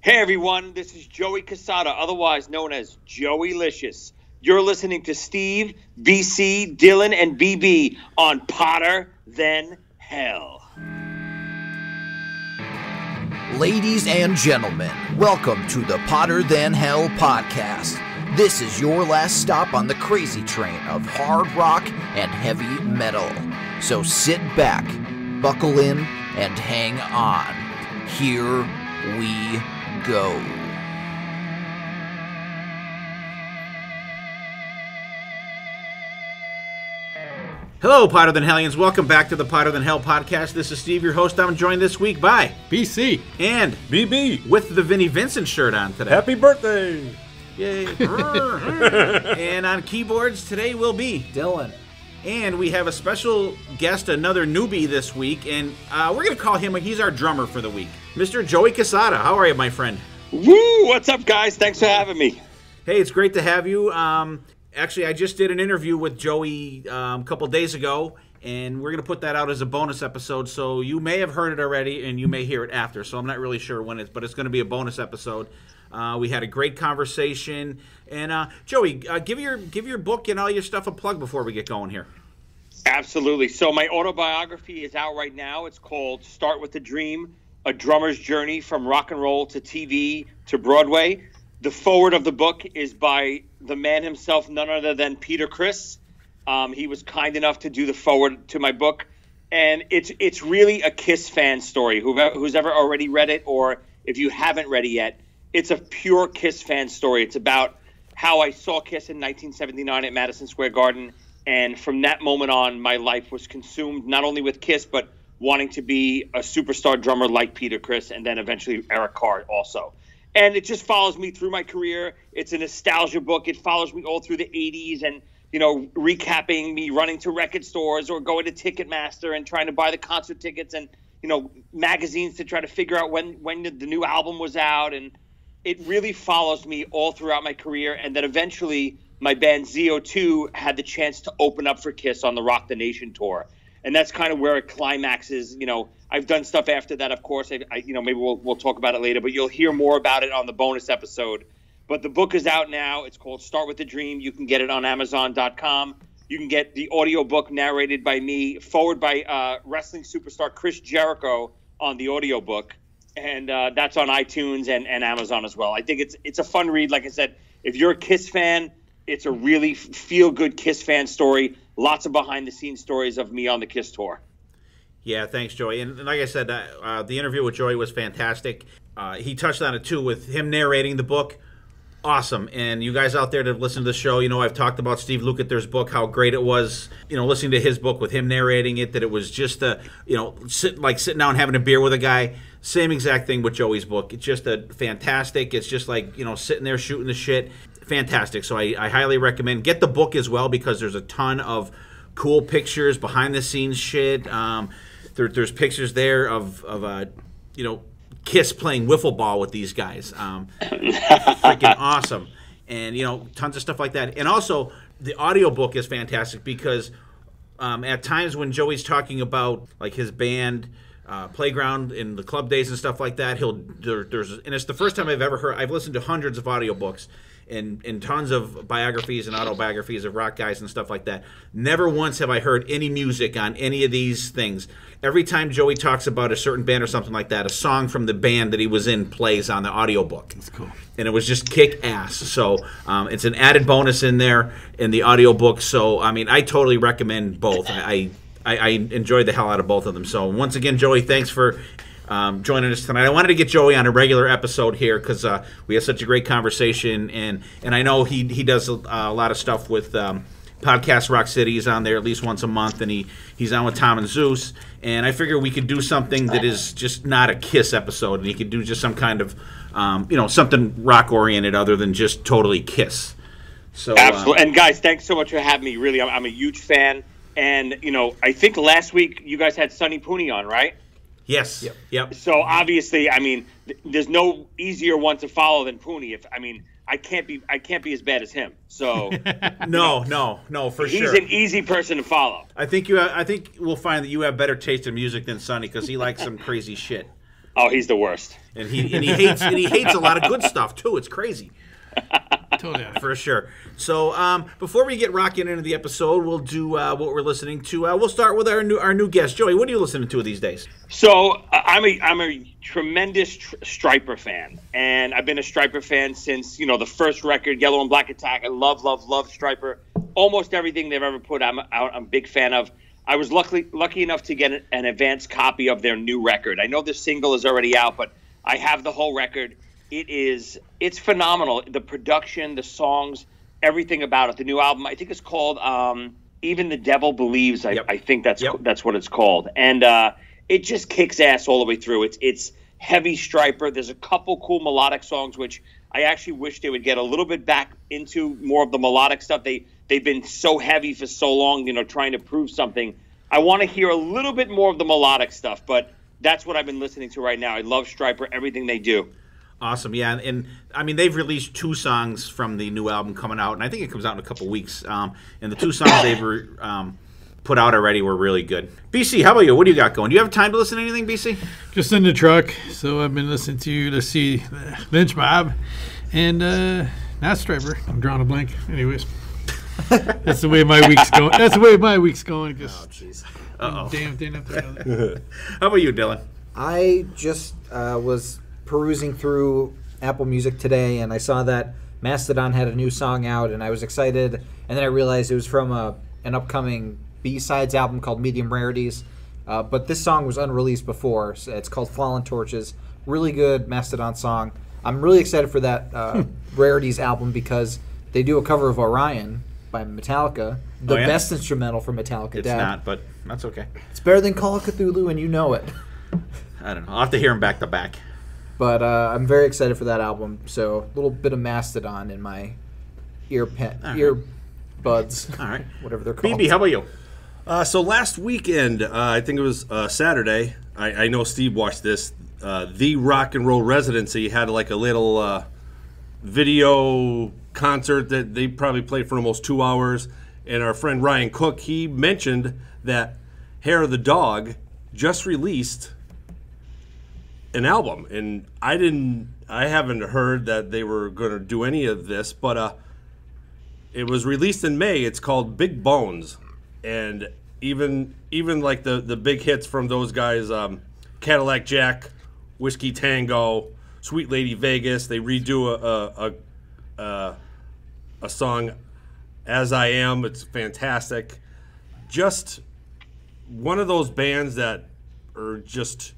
Hey everyone, this is Joey Cassata, otherwise known as Joeylicious. You're listening to Steve, BC, Dylan, and BB on Podder Than Hell. Ladies and gentlemen, welcome to the Podder Than Hell podcast. This is your last stop on the crazy train of hard rock and heavy metal. So sit back, buckle in, and hang on. Here we go. Hello, Podder Than Hellions. Welcome back to the Podder Than Hell podcast. This is Steve, your host. I'm joined this week by BC. and BB. with the Vinnie Vincent shirt on today. Happy birthday. Yay. and on keyboards today will be Dylan. And we have a special guest, another newbie this week, and uh, we're going to call him, he's our drummer for the week. Mr. Joey Cassata. How are you, my friend? Woo! What's up, guys? Thanks for having me. Hey, it's great to have you. Um, actually, I just did an interview with Joey um, a couple days ago, and we're going to put that out as a bonus episode. So you may have heard it already, and you may hear it after. So I'm not really sure when it's, but it's going to be a bonus episode. Uh, we had a great conversation, and uh, Joey, uh, give your give your book and all your stuff a plug before we get going here. Absolutely. So my autobiography is out right now. It's called Start with the Dream: A Drummer's Journey from Rock and Roll to TV to Broadway. The forward of the book is by the man himself, none other than Peter Criss. Um, he was kind enough to do the forward to my book, and it's it's really a Kiss fan story. Whoever, who's ever already read it, or if you haven't read it yet, it's a pure Kiss fan story. It's about how I saw Kiss in 1979 at Madison Square Garden, and from that moment on, my life was consumed not only with Kiss, but wanting to be a superstar drummer like Peter Criss, and then eventually Eric Carr also. And it just follows me through my career. It's a nostalgia book. It follows me all through the 80s and you know, recapping me running to record stores or going to Ticketmaster and trying to buy the concert tickets and you know magazines to try to figure out when when the new album was out and it really follows me all throughout my career and then eventually my band ZO2 had the chance to open up for Kiss on the Rock the Nation tour and that's kind of where it climaxes you know I've done stuff after that of course I, I you know maybe we'll we'll talk about it later but you'll hear more about it on the bonus episode but the book is out now. It's called Start with the Dream. You can get it on Amazon.com. You can get the audiobook narrated by me, forward by uh, wrestling superstar Chris Jericho on the audiobook. And uh, that's on iTunes and, and Amazon as well. I think it's it's a fun read. Like I said, if you're a Kiss fan, it's a really feel good Kiss fan story. Lots of behind the scenes stories of me on the Kiss tour. Yeah, thanks, Joey. And like I said, uh, uh, the interview with Joey was fantastic. Uh, he touched on it too with him narrating the book. Awesome. And you guys out there that listen to the show, you know, I've talked about Steve Lukather's book, how great it was, you know, listening to his book with him narrating it, that it was just a, you know, sit, like sitting down having a beer with a guy. Same exact thing with Joey's book. It's just a fantastic. It's just like, you know, sitting there shooting the shit. Fantastic. So I, I highly recommend get the book as well because there's a ton of cool pictures, behind the scenes shit. Um, there, there's pictures there of, of uh, you know, Kiss playing wiffle ball with these guys. Um, freaking awesome. And, you know, tons of stuff like that. And also, the audiobook is fantastic because um, at times when Joey's talking about, like, his band. Uh, playground in the club days and stuff like that. He'll there, there's and it's the first time I've ever heard. I've listened to hundreds of audiobooks and and tons of biographies and autobiographies of rock guys and stuff like that. Never once have I heard any music on any of these things. Every time Joey talks about a certain band or something like that, a song from the band that he was in plays on the audiobook. That's cool. And it was just kick ass. So um, it's an added bonus in there in the audiobook. So I mean, I totally recommend both. I, I I, I enjoyed the hell out of both of them. So once again, Joey, thanks for um, joining us tonight. I wanted to get Joey on a regular episode here because uh, we had such a great conversation, and and I know he he does a, a lot of stuff with. Um, Podcast Rock City He's on there at least once a month, and he he's on with Tom and Zeus. And I figure we could do something that is just not a Kiss episode, and he could do just some kind of, um, you know, something rock oriented other than just totally Kiss. So uh, Absolutely. and guys, thanks so much for having me. Really, I'm, I'm a huge fan. And you know, I think last week you guys had Sonny Pooney on, right? Yes, yep, yep. So obviously, I mean, th- there's no easier one to follow than Pooney. If I mean, I can't be, I can't be as bad as him. So No, no, no, for he's sure. He's an easy person to follow. I think you. I think we'll find that you have better taste in music than Sonny because he likes some crazy shit. Oh, he's the worst. and he and he hates and he hates a lot of good stuff too. It's crazy. Totally. for sure. So um, before we get rocking into the episode, we'll do uh, what we're listening to. Uh, we'll start with our new our new guest, Joey. What are you listening to these days? So uh, I'm a I'm a tremendous tr- Stryper fan, and I've been a Stryper fan since you know the first record, Yellow and Black Attack. I love love love Stryper. Almost everything they've ever put I'm out. I'm a big fan of. I was lucky lucky enough to get an advanced copy of their new record. I know the single is already out, but I have the whole record. It is it's phenomenal. The production, the songs, everything about it. The new album, I think it's called um, "Even the Devil Believes." I, Yep. I think that's Yep. that's what it's called, and uh, it just kicks ass all the way through. It's it's heavy Stryper. There's a couple cool melodic songs which I actually wish they would get a little bit back into more of the melodic stuff. They they've been so heavy for so long, you know, trying to prove something. I want to hear a little bit more of the melodic stuff, but that's what I've been listening to right now. I love Stryper, everything they do. Awesome, yeah, and, and I mean they've released two songs from the new album coming out, and I think it comes out in a couple weeks. Um, and the two songs they've re- um, put out already were really good. BC, how about you? What do you got going? Do you have time to listen to anything, BC? Just in the truck, so I've been listening to you to see Lynch Mob, and uh, not Stryper. I'm drawing a blank. Anyways, that's the way my week's going. That's the way my week's going. Just Jeez. Uh-oh. damn thing after the. How about you, Dylan? I just uh, was perusing through Apple Music today, and I saw that Mastodon had a new song out, and I was excited. And then I realized it was from a, an upcoming B-sides album called Medium Rarities. Uh, but this song was unreleased before. So it's called Fallen Torches. Really good Mastodon song. I'm really excited for that uh, Rarities album because they do a cover of Orion by Metallica, the Oh, yeah? best instrumental from Metallica. It's Dad. not, but that's okay. It's better than Call of Ktulu, and you know it. I don't know. I'll have to hear him back to back. But uh, I'm very excited for that album. So a little bit of Mastodon in my ear pen, right. ear buds, All right. whatever they're called. BB, how about you? Uh, so last weekend, uh, I think it was uh, Saturday. I, I know Steve watched this. Uh, the Rock and Roll Residency had like a little uh, video concert that they probably played for almost two hours. And our friend Ryan Cook, he mentioned that Hair of the Dog just released an album, and I didn't, I haven't heard that they were going to do any of this, but uh, it was released in May. It's called Big Bones, and even even like the the big hits from those guys, um, Cadillac Jack, Whiskey Tango, Sweet Lady Vegas. They redo a a, a, a, a song, As I Am. It's fantastic. Just one of those bands that are just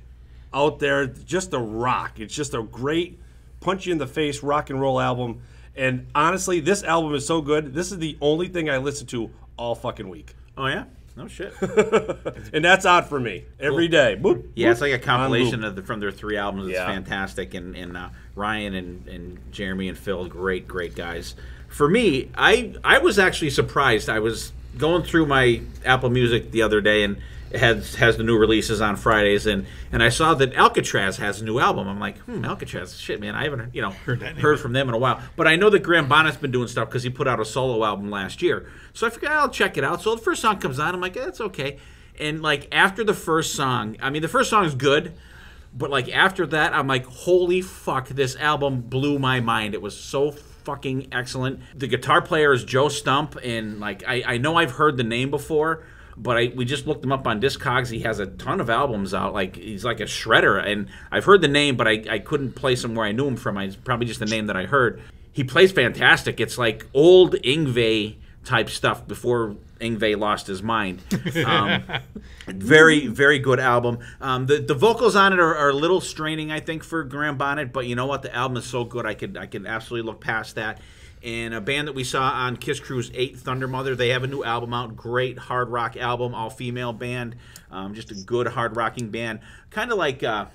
out there, just a rock. It's just a great punch you in the face rock and roll album. And honestly, this album is so good. This is the only thing I listen to all fucking week. Oh yeah, no shit. And that's odd for me every day. Boop, Yeah, it's like a compilation of the, from their three albums. It's Yeah. fantastic, and and uh, Ryan and, and Jeremy and Phil, great great guys. For me, I I was actually surprised. I was going through my Apple Music the other day, and it has has the new releases on Fridays, and and I saw that Alcatraz has a new album. I'm like, hmm, Alcatraz, shit, man, I haven't you know heard, that name. from them in a while. But I know that Graham Bonnet's been doing stuff because he put out a solo album last year. So I figured I'll check it out. So the first song comes on, I'm like, eh, it's okay. And like after the first song, I mean, the first song is good. But like after that, I'm like, holy fuck, this album blew my mind. It was so fucking excellent. The guitar player is Joe Stump, and like I, I know I've heard the name before, but I we just looked him up on Discogs. He has a ton of albums out. Like he's like a shredder, and I've heard the name, but I, I couldn't place him where I knew him from. I, it's probably just the name that I heard. He plays fantastic. It's like old Yngwie type stuff before Yngwie lost his mind. Um, very, very good album. Um, the the vocals on it are, are a little straining, I think, for Graham Bonnet, but you know what? The album is so good, I could I could absolutely look past that. And a band that we saw on Kiss Cruise 8, Thundermother, they have a new album out. Great hard rock album, all female band. Um, just a good hard rocking band. Kind of like uh,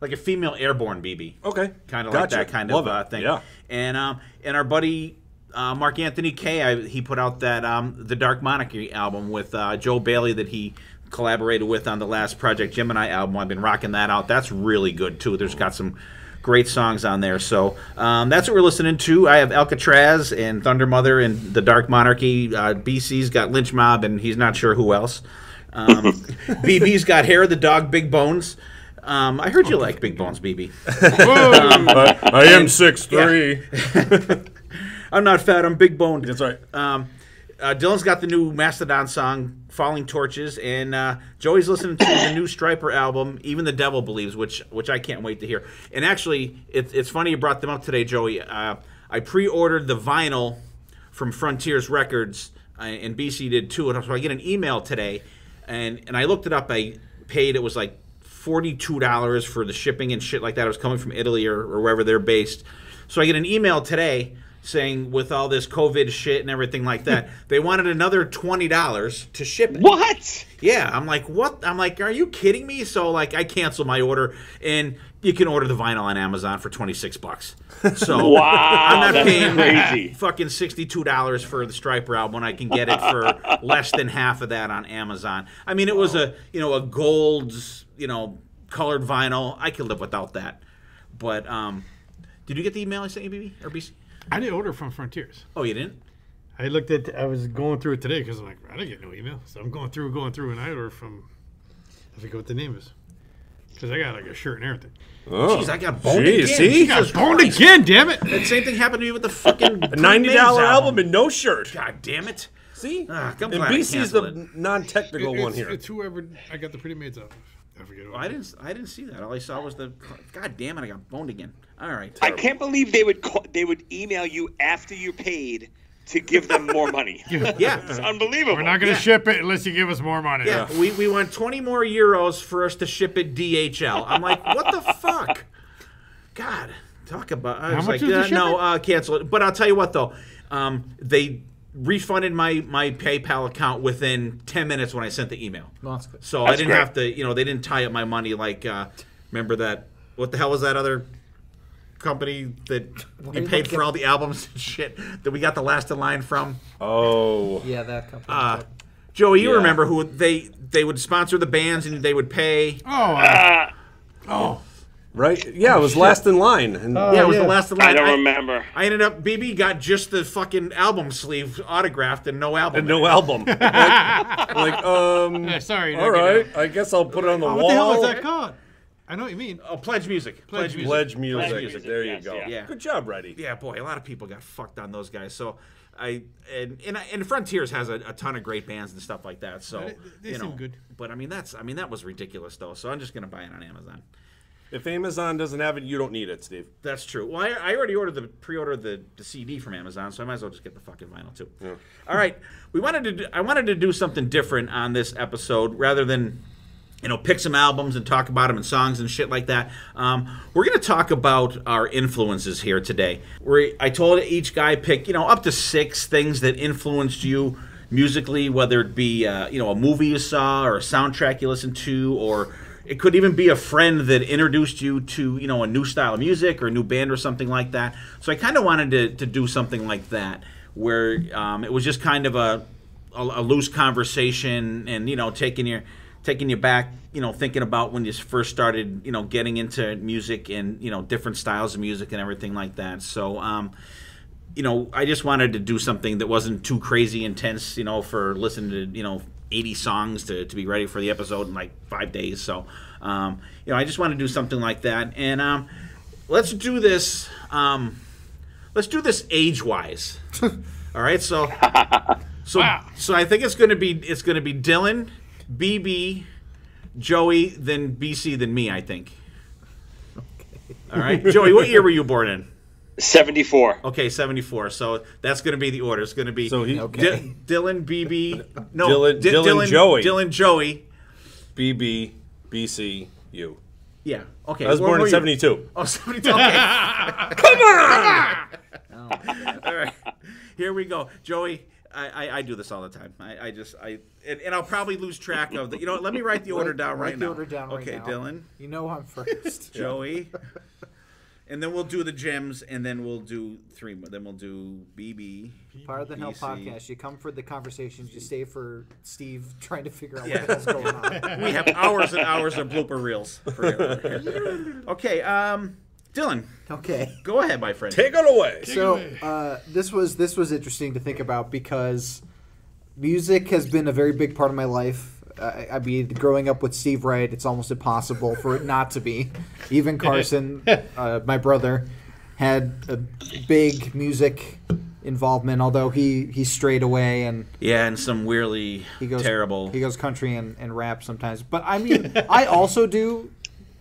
like a female airborne BB Okay. kind of like that kind Love of uh, thing. Yeah. And um, and our buddy uh, Mark Anthony Kay, I, he put out that um, the Dark Monarchy album with uh, Joe Bailey that he collaborated with on the last Project Gemini album. I've been rocking that out. That's really good too. There's got some great songs on there. So um, that's what we're listening to. I have Alcatraz and Thundermother and the Dark Monarchy. Uh, BC's got Lynch Mob and he's not sure who else. Um, BB's got Hair of the Dog, Big Bones. Um, I heard you like Big Bones, BB. I, I am six three. I'm not fat. I'm big boned. That's right. Um, uh, Dylan's got the new Mastodon song, "Falling Torches," and uh, Joey's listening to the new Stryper album, "Even the Devil Believes," which which I can't wait to hear. And actually, it's it's funny you brought them up today, Joey. Uh, I pre-ordered the vinyl from Frontiers Records, uh, and BC did too. And so I get an email today, and and I looked it up. I paid it was like forty-two dollars for the shipping and shit like that. It was coming from Italy or, or wherever they're based. So I get an email today saying with all this COVID shit and everything like that, they wanted another twenty dollars to ship it. What? Yeah, I'm like, what? I'm like, are you kidding me? So like, I cancel my order, and you can order the vinyl on Amazon for twenty six bucks. So Wow, I'm not paying crazy. fucking sixty two dollars for the Stryper album when I can get it for less than half of that on Amazon. I mean, it was a you know a gold you know colored vinyl. I could live without that. But um, did you get the email I sent you, BB or BC? I didn't order from Frontiers. Oh, you didn't? I looked at. I was going through it today because I'm like, I didn't get no email. So I'm going through, going through, and I ordered from. I forget what the name is. Because I got like a shirt and everything. Oh, Jeez, I got boned Jeez, again. see? Jesus Boned again, damn it! That same thing happened to me with the fucking a ninety dollar album and no shirt. God damn it! See, Ah, I'm and glad I BC's the non-technical one here. it's whoever I got the Pretty Maids out of. I forget. What I didn't. I didn't see that. All I saw was the. God damn it! I got boned again. All right. I can't believe they would call, they would email you after you paid to give them more money. Yeah. It's unbelievable. We're not going to ship it unless you give us more money. Yeah, we, we want 20 more euros for us to ship it DHL. I'm like, what the fuck? God, talk about. I How was much like, is the uh, no, uh, cancel it. But I'll tell you what, though. Um, they refunded my, my PayPal account within 10 minutes when I sent the email. Well, that's good. So I didn't great. have to, you know, they didn't tie up my money like, uh, remember that, what the hell was that other company that are you you paid looking- for all the albums and shit that we got the last in line from? Oh, Yeah, that company. Uh, Joey, you Yeah. remember who they they would sponsor the bands and they would pay. Oh, uh, oh. Right. Yeah, it was last in line. And yeah, it was yeah. the last in line. I don't I, remember. I ended up BB got just the fucking album sleeve autographed and no album. and no album. like, like, um, Yeah, sorry. all right. I guess I'll put it on the Oh, wall. what the hell was that called? I know what you mean. Oh, pledge music. Pledge, music. Pledge music. Pledge music, There you go. yeah. Yeah. Good job, Reddy. Yeah, boy, a lot of people got fucked on those guys. So I and and, and Frontiers has a, a ton of great bands and stuff like that. So They- they you know, seem good. But I mean that's I mean that was ridiculous though. So I'm just gonna buy it on Amazon. If Amazon doesn't have it, you don't need it, Steve. That's true. Well, I, I already ordered the pre-ordered the, the CD from Amazon, so I might as well just get the fucking vinyl too. Yeah. All right, we wanted to. Do, I wanted to do something different on this episode rather than, you know, pick some albums and talk about them and songs and shit like that. Um, we're gonna talk about our influences here today. Where I told each guy pick, you know, up to six things that influenced you musically, whether it be uh, you know a movie you saw or a soundtrack you listened to or it could even be a friend that introduced you to you know a new style of music or a new band or something like that. So i kind of wanted to, to do something like that where um, it was just kind of a, a, a loose conversation and you know taking your taking you back you know thinking about when you first started you know getting into music and you know different styles of music and everything like that. So um, you know, I just wanted to do something that wasn't too crazy intense, you know, for listening to, you know, 80 songs to, to be ready for the episode in like five days. So, um, you know, I just want to do something like that. And um, let's do this. Um, let's do this age wise. All right. So, so, Wow. so I think it's going to be, it's going to be Dylan, BB, Joey, then BC, then me, I think. Okay. All right. Joey, what year were you born in? 74. Okay, 74. So that's going to be the order. It's going to be So he- Okay. Di- Dylan, BB, no, Dylan- Di- Dylan, Joey. Dylan, Joey. BB, BC, you. Yeah. Okay. I was where born were in you? 72. Oh, 72. Okay. Come on! All right. Here we go. Joey, I, I, I do this all the time. I, I just, I, and, and I'll probably lose track of the, you know, what, let me write the order down right Write now. the order down right okay, now. Dylan, You know I'm first. Joey. And then we'll do the gems, and then we'll do three more. Then we'll do BB. Part of the Hell BC. podcast. You come for the conversations. You stay for Steve trying to figure out Yeah. what the hell's going on. we have hours and hours of blooper reels. For you. okay, um, Dylan, Okay. go ahead, my friend. Take it away. So uh, this was this was interesting to think about because music has been a very big part of my life I, I mean, growing up with Steve Wright, it's almost impossible for it not to be. Even Carson, uh, my brother, had a big music involvement, although he he strayed away and Yeah, and some weirdly he goes terrible. He goes country and, and rap sometimes. But I mean, I also do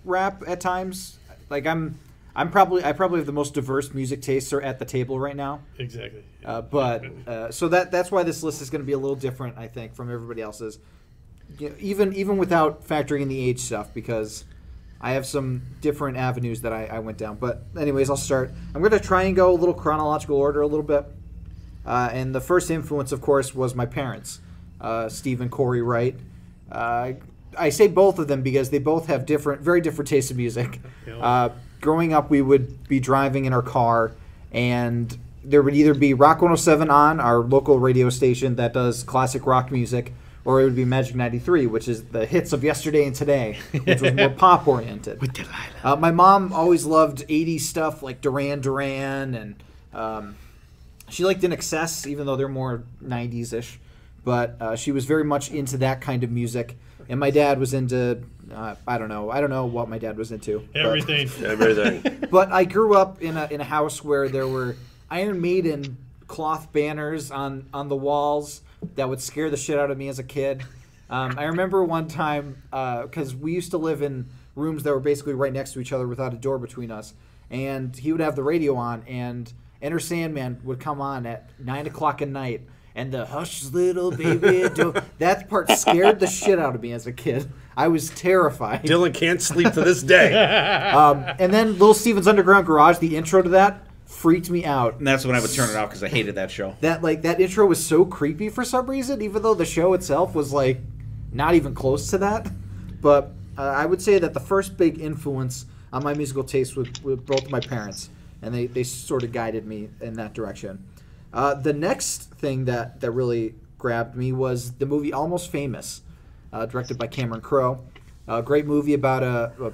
rap at times. Like I'm I'm probably I probably have the most diverse music tastes are at the table right now. Exactly. Uh, but uh, so that that's why this list is going to be a little different, I think, from everybody else's. You know, even even without factoring in the age stuff, because I have some different avenues that I, I went down. But anyways, I'll start. I'm going to try and go a little chronological order a little bit. Uh, and the first influence, of course, was my parents, uh, Steve and Corey Wright. Uh, I say both of them because they both have different, very different tastes in music. Uh, growing up, we would be driving in our car, and there would either be Rock 107 on, our local radio station that does classic rock music, or it would be Magic 93, which is the hits of yesterday and today, which was more pop oriented. With Uh, my mom always loved 80s stuff like Duran Duran, and um, she liked INXS, even though they're more 90s ish. But uh, she was very much into that kind of music. And my dad was into, uh, I don't know, I don't know what my dad was into. but- Everything. Everything. but I grew up in a in a house where there were Iron Maiden cloth banners on on the walls that would scare the shit out of me as a kid. Um, I remember one time because we used to live in rooms that were basically right next to each other without a door between us, and he would have the radio on, and Enter Sandman would come on at nine o'clock at night. And the hush, little baby, that part scared the shit out of me as a kid. I was terrified. Dylan can't sleep to this day. Um, and then Little Steven's Underground Garage, the intro to that freaked me out. and that's when I would turn it off because I hated that show. That like that intro was so creepy for some reason, even though the show itself was like not even close to that. But uh, I would say that the first big influence on my musical taste was with both my parents, and they, they sort of guided me in that direction. Uh, the next thing that, that really grabbed me was the movie Almost Famous, uh, directed by Cameron Crowe. A great movie about a, a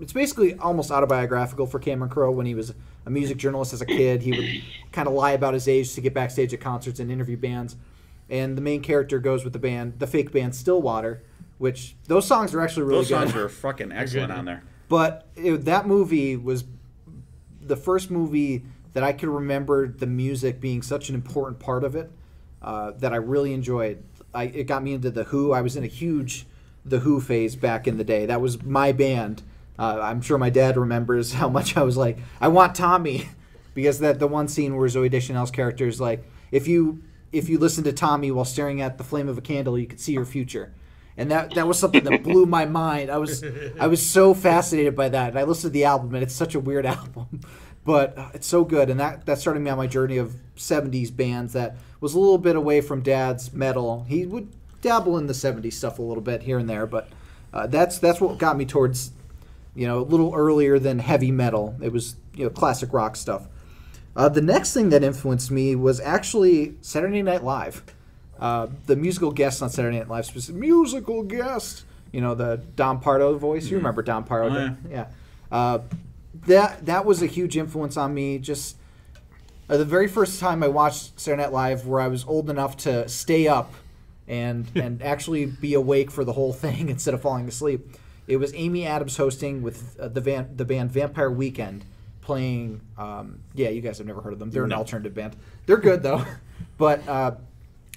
it's basically almost autobiographical for Cameron Crowe when he was a music journalist as a kid. He would kind of lie about his age to get backstage at concerts and interview bands. And the main character goes with the band, the fake band Stillwater, which those songs are actually really good. Those songs good. were fucking excellent on there. But it, that movie was the first movie that I could remember the music being such an important part of it uh, that I really enjoyed. I, it got me into the Who. I was in a huge the Who phase back in the day. That was my band. Uh, I'm sure my dad remembers how much I was like, I want Tommy, because that the one scene where Zooey Deschanel's character is like, if you if you listen to Tommy while staring at the flame of a candle, you could see your future. And that, that was something that blew my mind. I was I was so fascinated by that. And I listened to the album, and it's such a weird album, but uh, it's so good. And that that started me on my journey of '70s bands that was a little bit away from Dad's metal. He would dabble in the '70s stuff a little bit here and there, but uh, that's that's what got me towards you know a little earlier than heavy metal. It was you know classic rock stuff. Uh, the next thing that influenced me was actually Saturday Night Live. Uh, the musical guest on Saturday Night Live, specific musical guest. You know the Don Pardo voice. You remember Don Pardo? Oh, yeah. Uh, that that was a huge influence on me. Just uh, the very first time I watched Saturday Night Live, where I was old enough to stay up and and actually be awake for the whole thing instead of falling asleep. It was Amy Adams hosting with uh, the van, the band Vampire Weekend playing. Um, yeah, you guys have never heard of them. They're an alternative band. They're good though. but uh,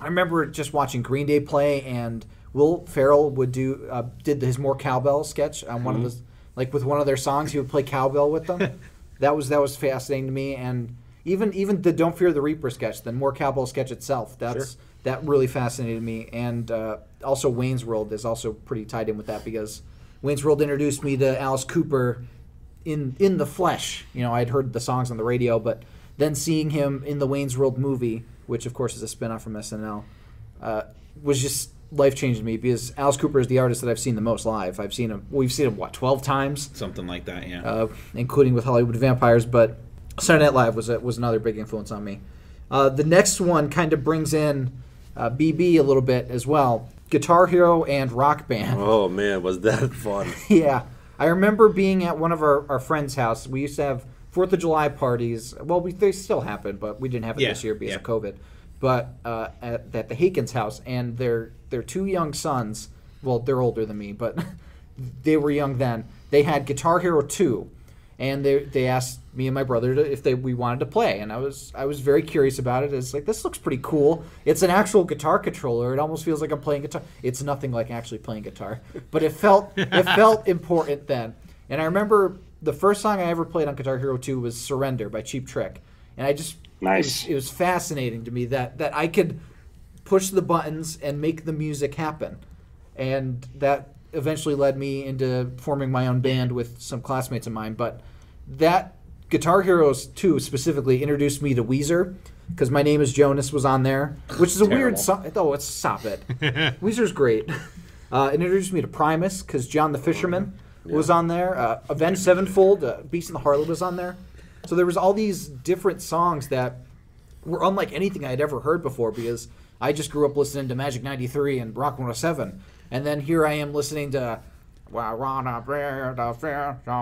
I remember just watching Green Day play, and Will Ferrell would do uh, did his more cowbell sketch on one of his like with one of their songs. He would play cowbell with them. that was that was fascinating to me, and even even the Don't Fear the Reaper sketch, the more cowbell sketch itself. That's that really fascinated me, and uh, also Wayne's World is also pretty tied in with that because Wayne's World introduced me to Alice Cooper in in the flesh. You know, I'd heard the songs on the radio, but then seeing him in the Wayne's World movie, which of course is a spin-off from SNL, uh, was just life changing to me because Alice Cooper is the artist that I've seen the most live. I've seen him. We've seen him what twelve times, Something like that, yeah. uh, including with Hollywood Vampires. But Saturday Night Live was a, was another big influence on me. Uh, the next one kind of brings in uh, BB a little bit as well. Guitar Hero and Rock Band. Oh man, was that fun? Yeah. I remember being at one of our, our friends' house. We used to have Fourth of July parties. Well, we, they still happen, but we didn't have it Yeah, this year because yeah. of COVID. But uh, at, at the Hakens' house, and their their two young sons well, they're older than me, but they were young then. They had Guitar Hero 2, and they they asked me and my brother to, if they we wanted to play, and I was I was very curious about it. It's like this looks pretty cool. It's an actual guitar controller. It almost feels like I'm playing guitar. It's nothing like actually playing guitar, but it felt it felt important then. And I remember the first song I ever played on Guitar Hero 2 was Surrender by Cheap Trick, and I just Nice. It was, it was fascinating to me that that I could push the buttons and make the music happen, and that eventually led me into forming my own band with some classmates of mine. But that Guitar Heroes 2 specifically introduced me to Weezer because my name is Jonas was on there, which is a weird song. Oh, it's stop it. Weezer's great. Uh, it introduced me to Primus because John the Fisherman was on there. Uh, Avenged Sevenfold, uh, Beast and the Harlot was on there. So there was all these different songs that were unlike anything I had ever heard before because I just grew up listening to Magic 93 and Rock 107. And then here I am listening to well,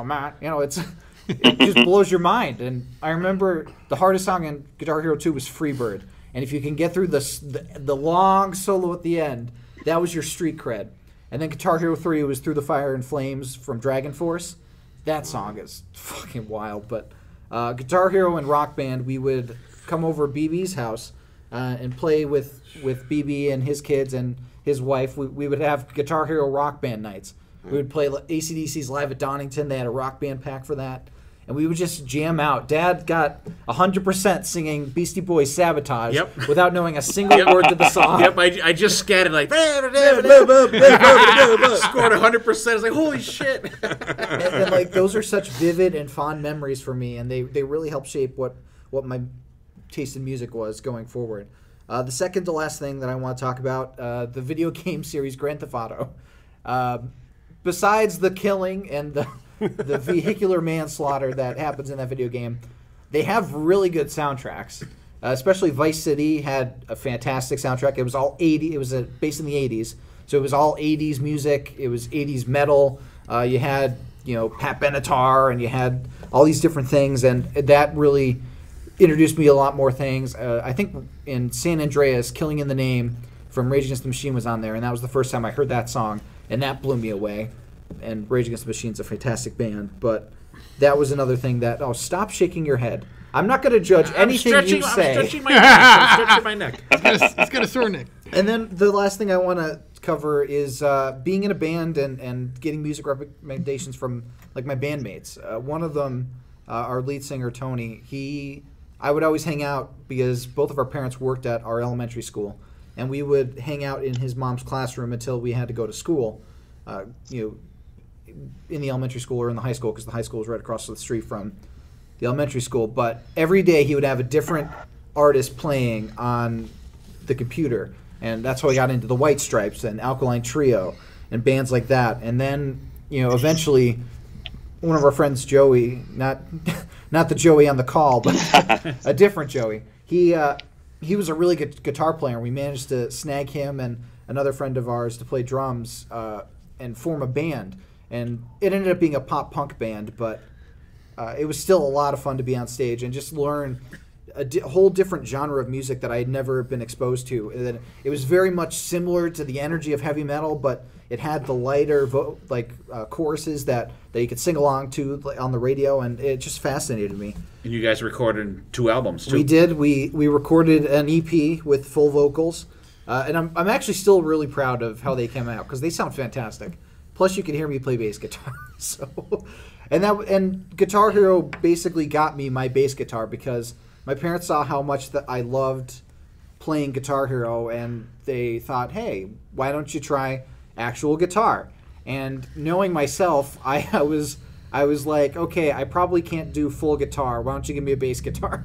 wanna. You know, it's it just blows your mind. And I remember the hardest song in Guitar Hero 2 was Freebird. And if you can get through this, the, the long solo at the end, that was your street cred. And then Guitar Hero 3 was Through the Fire and Flames from DragonForce. That song is fucking wild. But uh, Guitar Hero and Rock Band, we would come over BB's house uh, and play with, with BB and his kids and his wife. We, we would have Guitar Hero Rock Band nights. We would play AC/DC's Live at Donington. They had a rock band pack for that. And we would just jam out. Dad got 100% singing Beastie Boys Sabotage Yep. without knowing a single word to the song. Yep, I, I just scattered like scored 100. percent It's like holy shit. and, and, like those are such vivid and fond memories for me, and they, they really help shape what what my taste in music was going forward. Uh, the second to last thing that I want to talk about uh, the video game series Grand Theft Auto. Uh, besides the killing and the the vehicular manslaughter that happens in that video game, they have really good soundtracks. Uh, especially Vice City had a fantastic soundtrack. It was all 80. It was uh based in the 80s, so it was all 80s music. It was 80s metal. Uh, you had you know Pat Benatar, and you had all these different things, and that really introduced me a lot more things. Uh, I think in San Andreas, "Killing in the Name" from Rage Against the Machine was on there, and that was the first time I heard that song, and that blew me away. And Rage Against the Machine's a fantastic band, but that was another thing that oh, stop shaking your head. I'm not going to judge I'm anything stretching, you I'm stretching my neck. I'm stretching my neck. It's got a sore neck. And then the last thing I want to cover is uh, being in a band and, and getting music recommendations from like my bandmates. Uh, one of them, uh, our lead singer Tony, he I would always hang out because both of our parents worked at our elementary school, and we would hang out in his mom's classroom until we had to go to school. Uh, you know, in the elementary school or in the high school because the high school was right across the street from the elementary school. But every day he would have a different artist playing on the computer, and that's how I got into the White Stripes and Alkaline Trio and bands like that. And then you know eventually one of our friends, Joey, not not the Joey on the call, but a different Joey. He uh, he was a really good guitar player. We managed to snag him and another friend of ours to play drums uh, and form a band. And it ended up being a pop punk band, but uh, it was still a lot of fun to be on stage and just learn a di- whole different genre of music that I had never been exposed to. And it was very much similar to the energy of heavy metal, but it had the lighter vo- like uh, choruses that, that you could sing along to on the radio, and it just fascinated me. And you guys recorded two albums too. We did. We we recorded an EP with full vocals, uh, and I'm I'm actually still really proud of how they came out because they sound fantastic. Plus, you can hear me play bass guitar. So, and that and Guitar Hero basically got me my bass guitar because my parents saw how much that I loved playing Guitar Hero, and they thought, hey, why don't you try actual guitar? And knowing myself, I, I was I was like, okay, I probably can't do full guitar. Why don't you give me a bass guitar?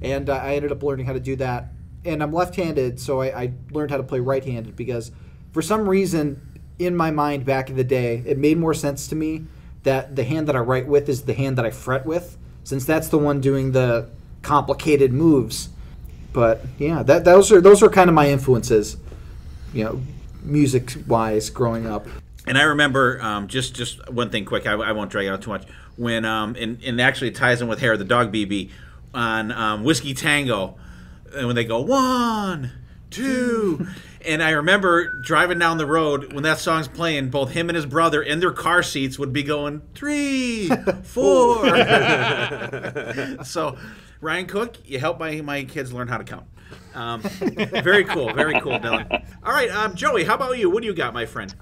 and uh, I ended up learning how to do that. And I'm left-handed, so I, I learned how to play right-handed because for some reason in my mind back in the day, it made more sense to me that the hand that I write with is the hand that I fret with, since that's the one doing the complicated moves. But yeah, that those are those are kind of my influences, you know, music wise growing up. And I remember um, just just one thing quick. I, I won't drag it out too much. When um, and, and actually it ties in with Hair the Dog BB on um, Whiskey Tango, and when they go one, two. And I remember driving down the road when that song's playing, both him and his brother in their car seats would be going three, four. so, Ryan Cook, you helped my, my kids learn how to count. Um, very cool, very cool, Dylan. All right, um, Joey, how about you? What do you got, my friend?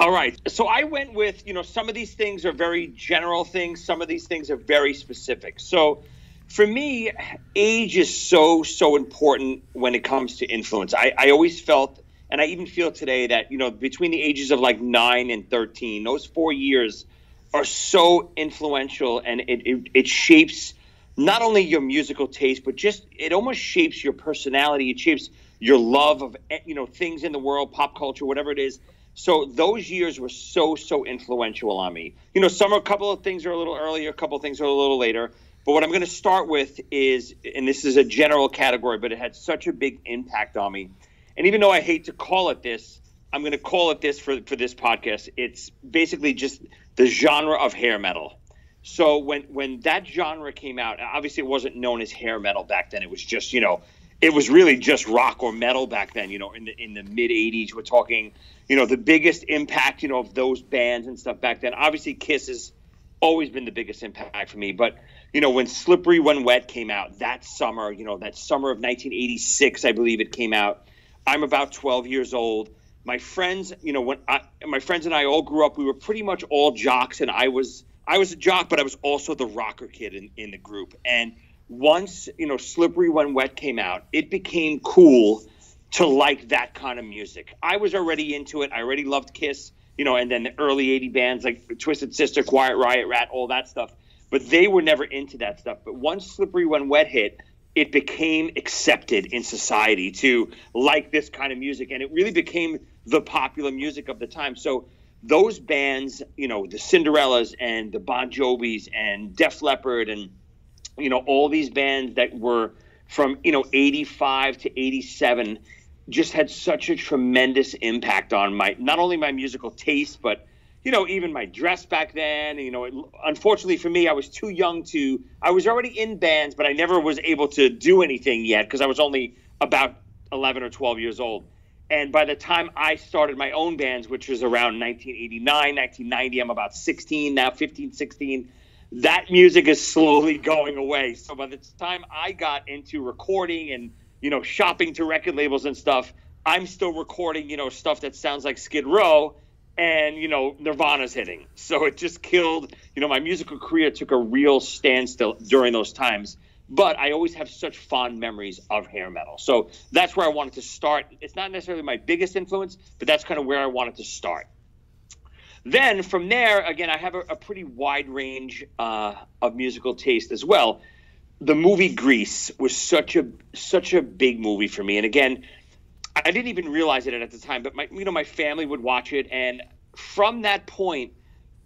All right. So I went with, you know, some of these things are very general things, some of these things are very specific. So for me, age is so, so important when it comes to influence. I, I always felt, and I even feel today, that, you know, between the ages of like nine and 13, those four years are so influential and it, it, it shapes not only your musical taste, but just it almost shapes your personality. It shapes your love of, eh, you know, things in the world, pop culture, whatever it is so those years were so so influential on me. You know, some a couple of things are a little earlier, a couple of things are a little later. But what I'm going to start with is, and this is a general category, but it had such a big impact on me. And even though I hate to call it this, I'm going to call it this for for this podcast. It's basically just the genre of hair metal. So when when that genre came out, obviously it wasn't known as hair metal back then. It was just you know it was really just rock or metal back then. You know, in the in the mid '80s, we're talking, you know, the biggest impact, you know, of those bands and stuff back then. Obviously, Kiss has always been the biggest impact for me. But you know, when Slippery When Wet came out that summer, you know, that summer of 1986, I believe it came out. I'm about 12 years old. My friends, you know, when I, my friends and I all grew up, we were pretty much all jocks, and I was I was a jock, but I was also the rocker kid in, in the group, and once you know slippery when wet came out it became cool to like that kind of music. I was already into it. I already loved kiss you know and then the early 80 bands like twisted sister quiet riot Ratt all that stuff. But they were never into that stuff. But once slippery when wet hit it became accepted in society to like this kind of music. And it really became the popular music of the time. So those bands you know the cinderellas and the bon jovis and def leppard and you know, all these bands that were from, you know, 85 to 87 just had such a tremendous impact on my, not only my musical taste, but, you know, even my dress back then. You know, it, unfortunately for me, I was too young to, I was already in bands, but I never was able to do anything yet because I was only about 11 or 12 years old. And by the time I started my own bands, which was around 1989, 1990, I'm about 16 now, 15, 16 that music is slowly going away. So by the time I got into recording and you know shopping to record labels and stuff, I'm still recording you know stuff that sounds like Skid Row and you know Nirvana's hitting. So it just killed you know my musical career took a real standstill during those times. But I always have such fond memories of hair metal. So that's where I wanted to start. It's not necessarily my biggest influence, but that's kind of where I wanted to start. Then from there, again, I have a, a pretty wide range uh, of musical taste as well. The movie Grease was such a such a big movie for me, and again, I didn't even realize it at the time, but my you know my family would watch it, and from that point,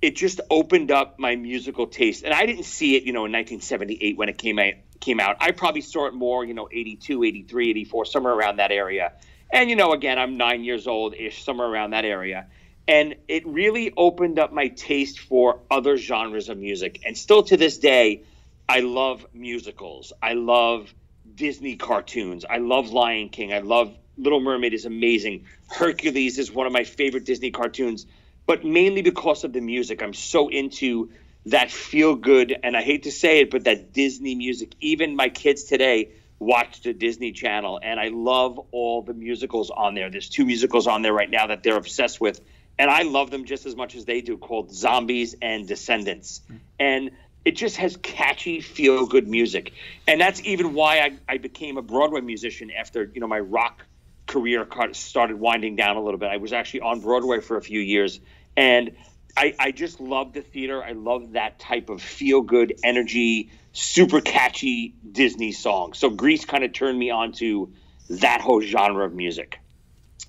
it just opened up my musical taste. And I didn't see it, you know, in 1978 when it came out. Came out. I probably saw it more, you know, 82, 83, 84, somewhere around that area. And you know, again, I'm nine years old ish, somewhere around that area. And it really opened up my taste for other genres of music. And still to this day i love musicals. I love disney cartoons. I love lion king. I love little mermaid is amazing. Hercules is one of my favorite disney cartoons. But mainly because of the music i'm so into that feel good and i hate to say it but that disney music even my kids today watch the disney channel and i love all the musicals on there there's two musicals on there right now that they're obsessed with and I love them just as much as they do, called Zombies and Descendants. And it just has catchy, feel good music. And that's even why I, I became a Broadway musician after, you know, my rock career started winding down a little bit. I was actually on Broadway for a few years. And I, I just love the theater. I love that type of feel good energy, super catchy Disney song. So Grease kind of turned me on to that whole genre of music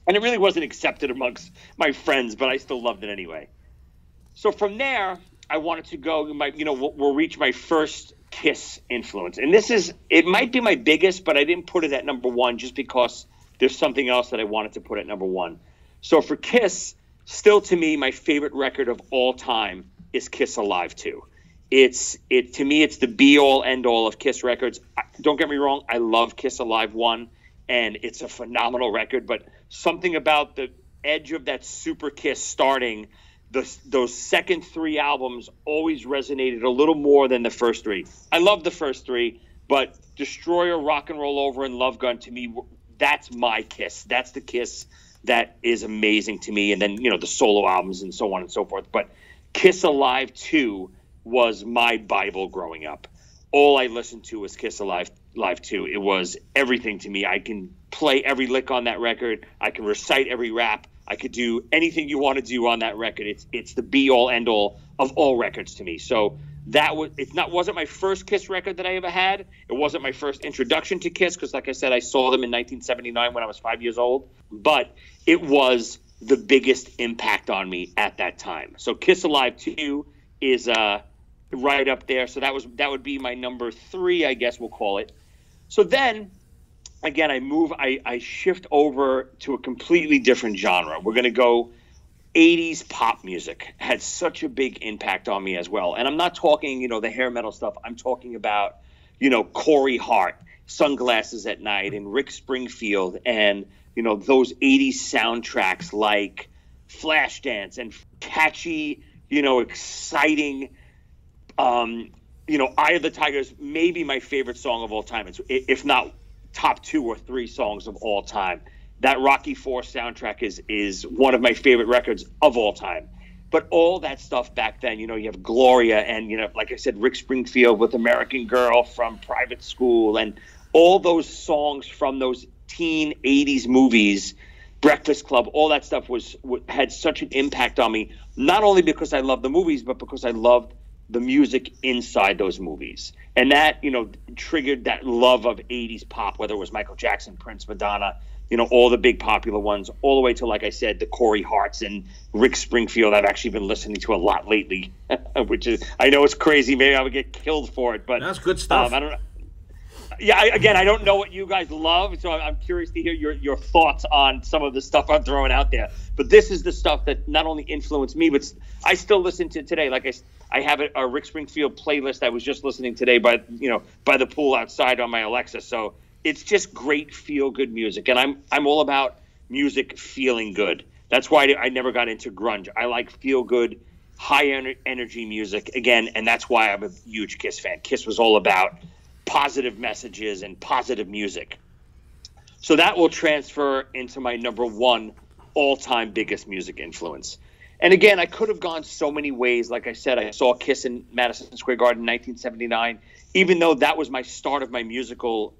and it really wasn't accepted amongst my friends, but I still loved it anyway. So from there, I wanted to go. My, you know, we'll, we'll reach my first Kiss influence, and this is it might be my biggest, but I didn't put it at number one just because there's something else that I wanted to put at number one. So for Kiss, still to me, my favorite record of all time is Kiss Alive 2. It's it to me, it's the be all end all of Kiss records. I, don't get me wrong, I love Kiss Alive 1 and it's a phenomenal record. But something about the edge of that Super Kiss starting, the, those second three albums always resonated a little more than the first three. I love the first three, but Destroyer, Rock and Roll Over, and Love Gun to me, that's my Kiss. That's the Kiss that is amazing to me. And then, you know, the solo albums and so on and so forth. But Kiss Alive 2 was my Bible growing up. All I listened to was Kiss Alive Live 2. It was everything to me. I can play every lick on that record. I can recite every rap. I could do anything you want to do on that record. It's it's the be all end all of all records to me. So that was it's not wasn't my first Kiss record that I ever had. It wasn't my first introduction to Kiss because, like I said, I saw them in 1979 when I was five years old. But it was the biggest impact on me at that time. So Kiss Alive 2 is uh, right up there. So that was that would be my number three, I guess we'll call it. So then again, I move, I, I shift over to a completely different genre. We're going to go 80s pop music had such a big impact on me as well. And I'm not talking, you know, the hair metal stuff. I'm talking about, you know, Corey Hart, Sunglasses at Night, and Rick Springfield, and, you know, those 80s soundtracks like Flashdance and catchy, you know, exciting, um, you know, Eye of the Tigers, maybe my favorite song of all time. It's, if not top two or three songs of all time. That Rocky Four soundtrack is is one of my favorite records of all time. But all that stuff back then, you know, you have Gloria and you know, like I said, Rick Springfield with American Girl from Private School, and all those songs from those teen '80s movies, Breakfast Club, all that stuff was had such an impact on me. Not only because I loved the movies, but because I loved the music inside those movies. And that, you know, triggered that love of 80s pop, whether it was Michael Jackson, Prince, Madonna, you know, all the big popular ones, all the way to, like I said, the Corey Harts and Rick Springfield. I've actually been listening to a lot lately, which is, I know it's crazy. Maybe I would get killed for it, but that's good stuff. Um, I don't know yeah, I, again, I don't know what you guys love, so I'm curious to hear your, your thoughts on some of the stuff I'm throwing out there. But this is the stuff that not only influenced me, but I still listen to today. Like I, I have a, a Rick Springfield playlist I was just listening today by you know by the pool outside on my Alexa. So it's just great feel good music, and I'm I'm all about music feeling good. That's why I never got into grunge. I like feel good, high energy music again, and that's why I'm a huge Kiss fan. Kiss was all about positive messages and positive music. So that will transfer into my number one all time biggest music influence. And again, I could have gone so many ways. Like I said, I saw Kiss in Madison Square Garden in 1979. Even though that was my start of my musical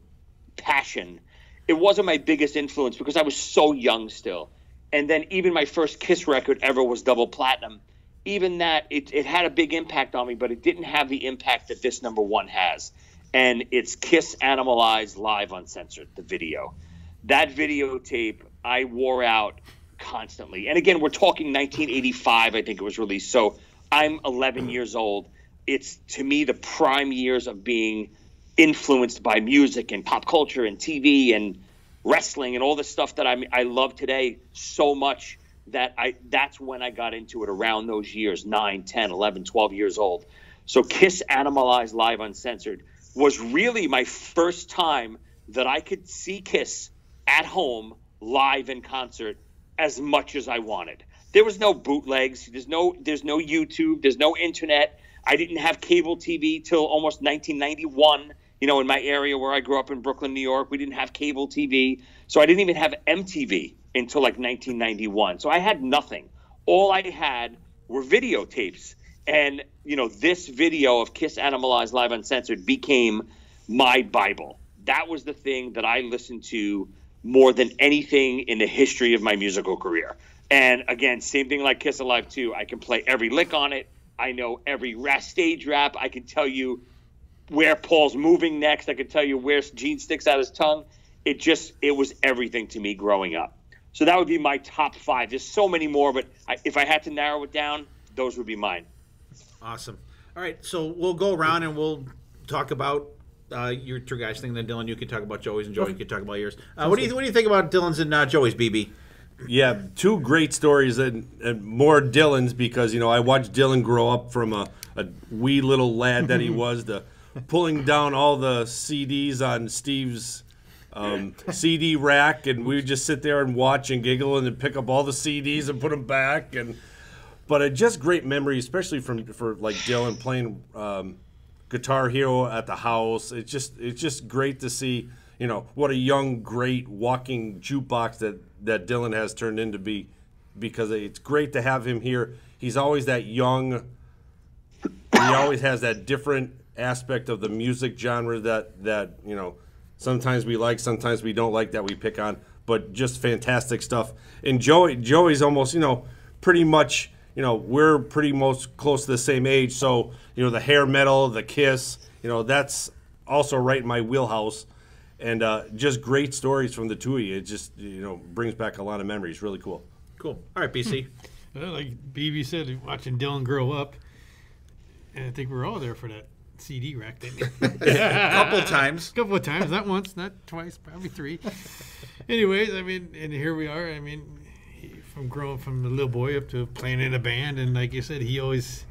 passion, it wasn't my biggest influence because I was so young still. And then even my first Kiss record ever was double platinum. Even that, it, it had a big impact on me, but it didn't have the impact that this number one has and it's Kiss Animalized Live Uncensored, the video. That videotape I wore out constantly. And again, we're talking 1985, I think it was released. So I'm 11 years old. It's to me the prime years of being influenced by music and pop culture and TV and wrestling and all the stuff that I I love today so much that I that's when I got into it around those years 9, 10, 11, 12 years old. So Kiss Animalized Live Uncensored was really my first time that I could see Kiss at home live in concert as much as I wanted. There was no bootlegs. There's no there's no YouTube. There's no internet. I didn't have cable TV till almost 1991. You know, in my area where I grew up in Brooklyn, New York, we didn't have cable TV. So I didn't even have MTV until like 1991. So I had nothing. All I had were videotapes and you know, this video of Kiss Animalized Live Uncensored became my Bible. That was the thing that I listened to more than anything in the history of my musical career. And again, same thing like Kiss Alive 2. I can play every lick on it. I know every stage rap. I can tell you where Paul's moving next. I can tell you where Gene sticks out his tongue. It just, it was everything to me growing up. So that would be my top five. There's so many more, but I, if I had to narrow it down, those would be mine. Awesome. All right, so we'll go around and we'll talk about uh, your two guys thing. Then Dylan, you can talk about Joey's, and Joey you can talk about yours. Uh, what do you What do you think about Dylan's and uh, Joey's, BB? Yeah, two great stories and, and more Dylan's because you know I watched Dylan grow up from a, a wee little lad that he was to pulling down all the CDs on Steve's um, CD rack, and we would just sit there and watch and giggle and then pick up all the CDs and put them back. And but uh, just great memory, especially from for like Dylan playing um, Guitar Hero at the house. It's just it's just great to see. You know what a young, great walking jukebox that that Dylan has turned into be, because it's great to have him here. He's always that young. He always has that different aspect of the music genre that that you know sometimes we like, sometimes we don't like that we pick on, but just fantastic stuff. And Joey Joey's almost you know pretty much you know we're pretty most close to the same age, so you know the hair metal, the Kiss, you know that's also right in my wheelhouse. And uh, just great stories from the two of you. It just you know brings back a lot of memories. Really cool. Cool. All right, BC. Well, like BB said, watching Dylan grow up, and I think we're all there for that CD rack. Didn't we? A couple times. A couple of times, not once, not twice, probably three. Anyways, I mean, and here we are. I mean, from growing from a little boy up to playing in a band, and like you said, he always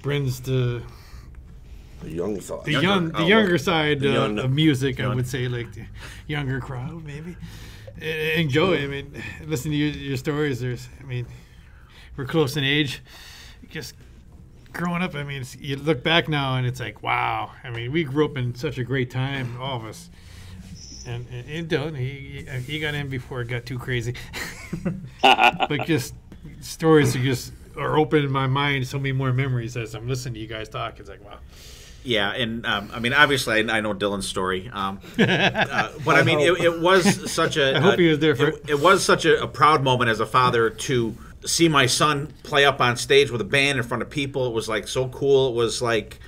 brings the The young side, the Younger young the younger side The uh, of music. I would say like the younger crowd, maybe. And, and Joey, I mean, listening to your, your stories, there's, I mean, we're close in age. Just growing up, I mean, it's, you look back now and it's like, wow. I mean, we grew up in such a great time, all of us. And, and, Dylan, he, he he got in before it got too crazy. but just stories are just are opening my mind so many more memories as I'm listening to you guys talk. It's like, wow. Yeah, and um, I mean, obviously, I, I know Dylan's story, um, uh, but I mean, it, it was such a. I hope he was there for it. it. It was such a, a proud moment as a father to see my son play up on stage with a band in front of people. It was like so cool. It was like.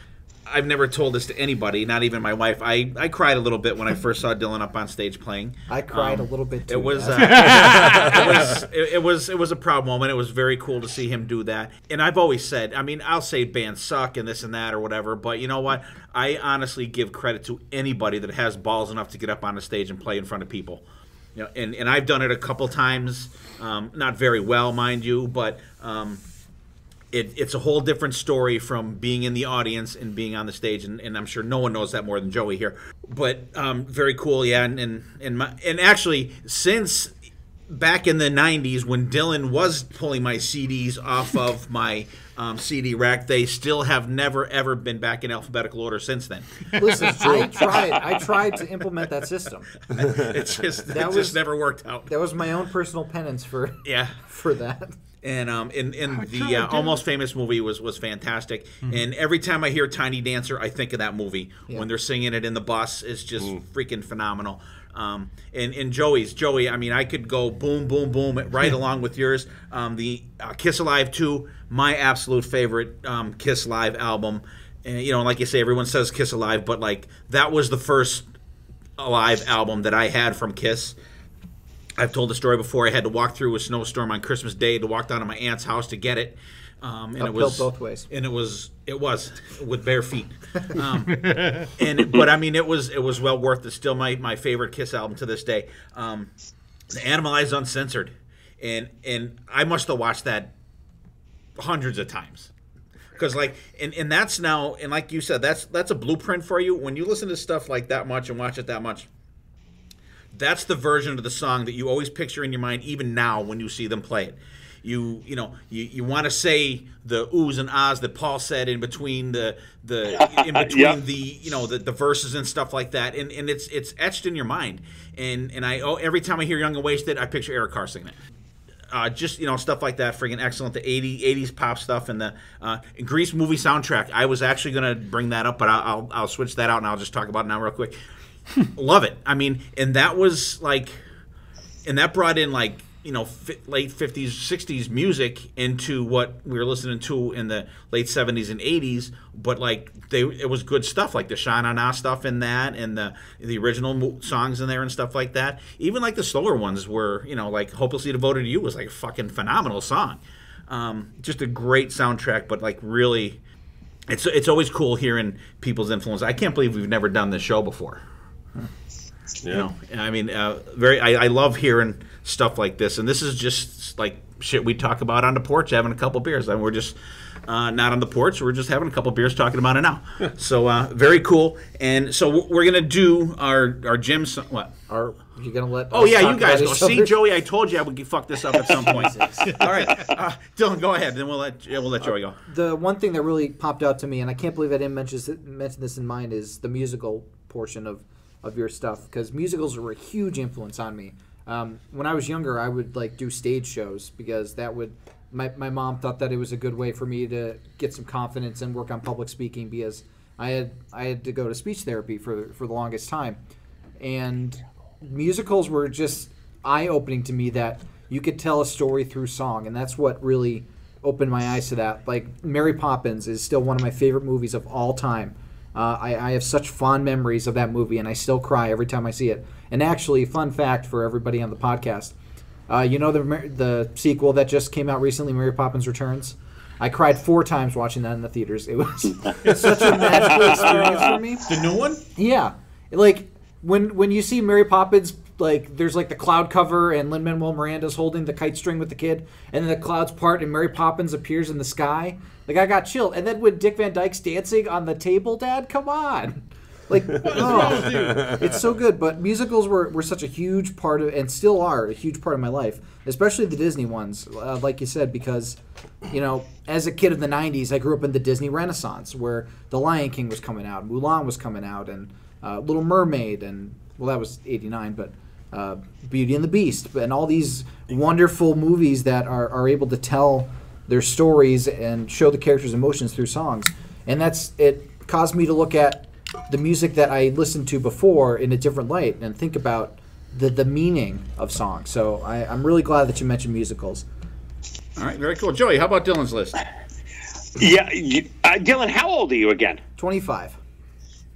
I've never told this to anybody, not even my wife. I, I cried a little bit when I first saw Dylan up on stage playing. I cried a little bit too. It was, uh, it was it, it was it was a proud moment. It was very cool to see him do that. And I've always said, I mean, I'll say bands suck and this and that or whatever, but you know what? I honestly give credit to anybody that has balls enough to get up on a stage and play in front of people. You know, and, and I've done it a couple times, um, not very well, mind you, but um, it, it's a whole different story from being in the audience and being on the stage, and, and I'm sure no one knows that more than Joey here. But um, very cool, yeah. And and and, my, and actually, since back in the '90s when Dylan was pulling my CDs off of my um, CD rack, they still have never ever been back in alphabetical order since then. Listen, I tried. I tried to implement that system. It's just it That just was- never worked out. That was my own personal penance for Yeah. for that. and um, and, and the uh, almost famous movie was was fantastic. And every time I hear Tiny Dancer, I think of that movie when they're singing it in the bus. It's just freaking phenomenal. Um, and and Joey's Joey, I mean, I could go boom, boom, boom, right along with yours. Um, the uh, Kiss Alive two, my absolute favorite um, Kiss Live album. And you know, like you say, everyone says Kiss Alive, but like that was the first Alive album that I had from Kiss. I've told the story before. I had to walk through a snowstorm on Christmas Day to walk down to my aunt's house to get it. Um, and it was both ways. And it was it was with bare feet. Um, and but I mean it was it was well worth it. Still my my favorite Kiss album to this day. Um, the Animalized Uncensored, and and I must have watched that hundreds of times because like and, and that's now and like you said that's that's a blueprint for you when you listen to stuff like that much and watch it that much that's the version of the song that you always picture in your mind even now when you see them play it you you know you, you want to say the oohs and ahs that paul said in between the the in between Yeah. the you know the, the verses and stuff like that and and it's it's etched in your mind. And and i oh, every time i hear young and wasted i picture eric carr singing it. Uh, just you know stuff like that friggin' excellent the 80, 80s pop stuff and the uh, grease movie soundtrack. I was actually gonna bring that up but I'll, I'll, I'll switch that out and i'll just talk about it now real quick. Love it. I mean and that was like and that brought in like you know late 50s 60s music into what we were listening to in the late 70s and 80s but like they it was good stuff like the shine on us stuff in that and the the original songs in there and stuff like that even like the slower ones were you know like hopelessly devoted to you was like a fucking phenomenal song um, just a great soundtrack but like really it's it's always cool hearing people's influence i can't believe we've never done this show before Yeah. you know, I mean, uh, very. I, I love hearing stuff like this, and this is just like shit we talk about on the porch having a couple beers, and we're just uh, not on the porch. We're just having a couple beers talking about it now. so uh, very cool. And so we're gonna do our our gym. So- what? Are you gonna let? Oh yeah, you guys go. See. Joey, I told you I would fuck this up at some point. All right, uh, Dylan, go ahead. Then we'll let yeah, we'll let Joey go. the one thing that really popped out to me, and I can't believe I didn't mention this, mention this in mind, is the musical portion of, of your stuff because musicals were a huge influence on me. Um, when I was younger, I would like do stage shows because that would my, my mom thought that it was a good way for me to get some confidence and work on public speaking because I had I had to go to speech therapy for for the longest time, and musicals were just eye opening to me that you could tell a story through song, and that's what really opened my eyes to that. Like Mary Poppins is still one of my favorite movies of all time. Uh, I, I have such fond memories of that movie, and I still cry every time I see it. And actually, fun fact for everybody on the podcast: uh, you know the the sequel that just came out recently, Mary Poppins Returns. I cried four times watching that in the theaters. It was such a magical experience for me. The new one? Yeah, like when when you see Mary Poppins, like there's like the cloud cover and Lin Manuel Miranda's holding the kite string with the kid, and then the clouds part and Mary Poppins appears in the sky. Like I got chilled, and then when Dick Van Dyke's dancing on the table, Dad, come on. Like, oh, it's so good. But musicals were, were such a huge part of, and still are a huge part of my life, especially the Disney ones, uh, like you said, because, you know, as a kid of the 90s, I grew up in the Disney Renaissance where The Lion King was coming out, Mulan was coming out, and uh, Little Mermaid, and, well, that was 89, but uh, Beauty and the Beast, and all these wonderful movies that are, are able to tell their stories and show the characters' emotions through songs. And that's, it caused me to look at the music that I listened to before in a different light and think about the, the meaning of songs. So I, I'm really glad that you mentioned musicals. All right, very cool. Joey, how about Dylan's list? Yeah, you, uh, Dylan, how old are you again? 25.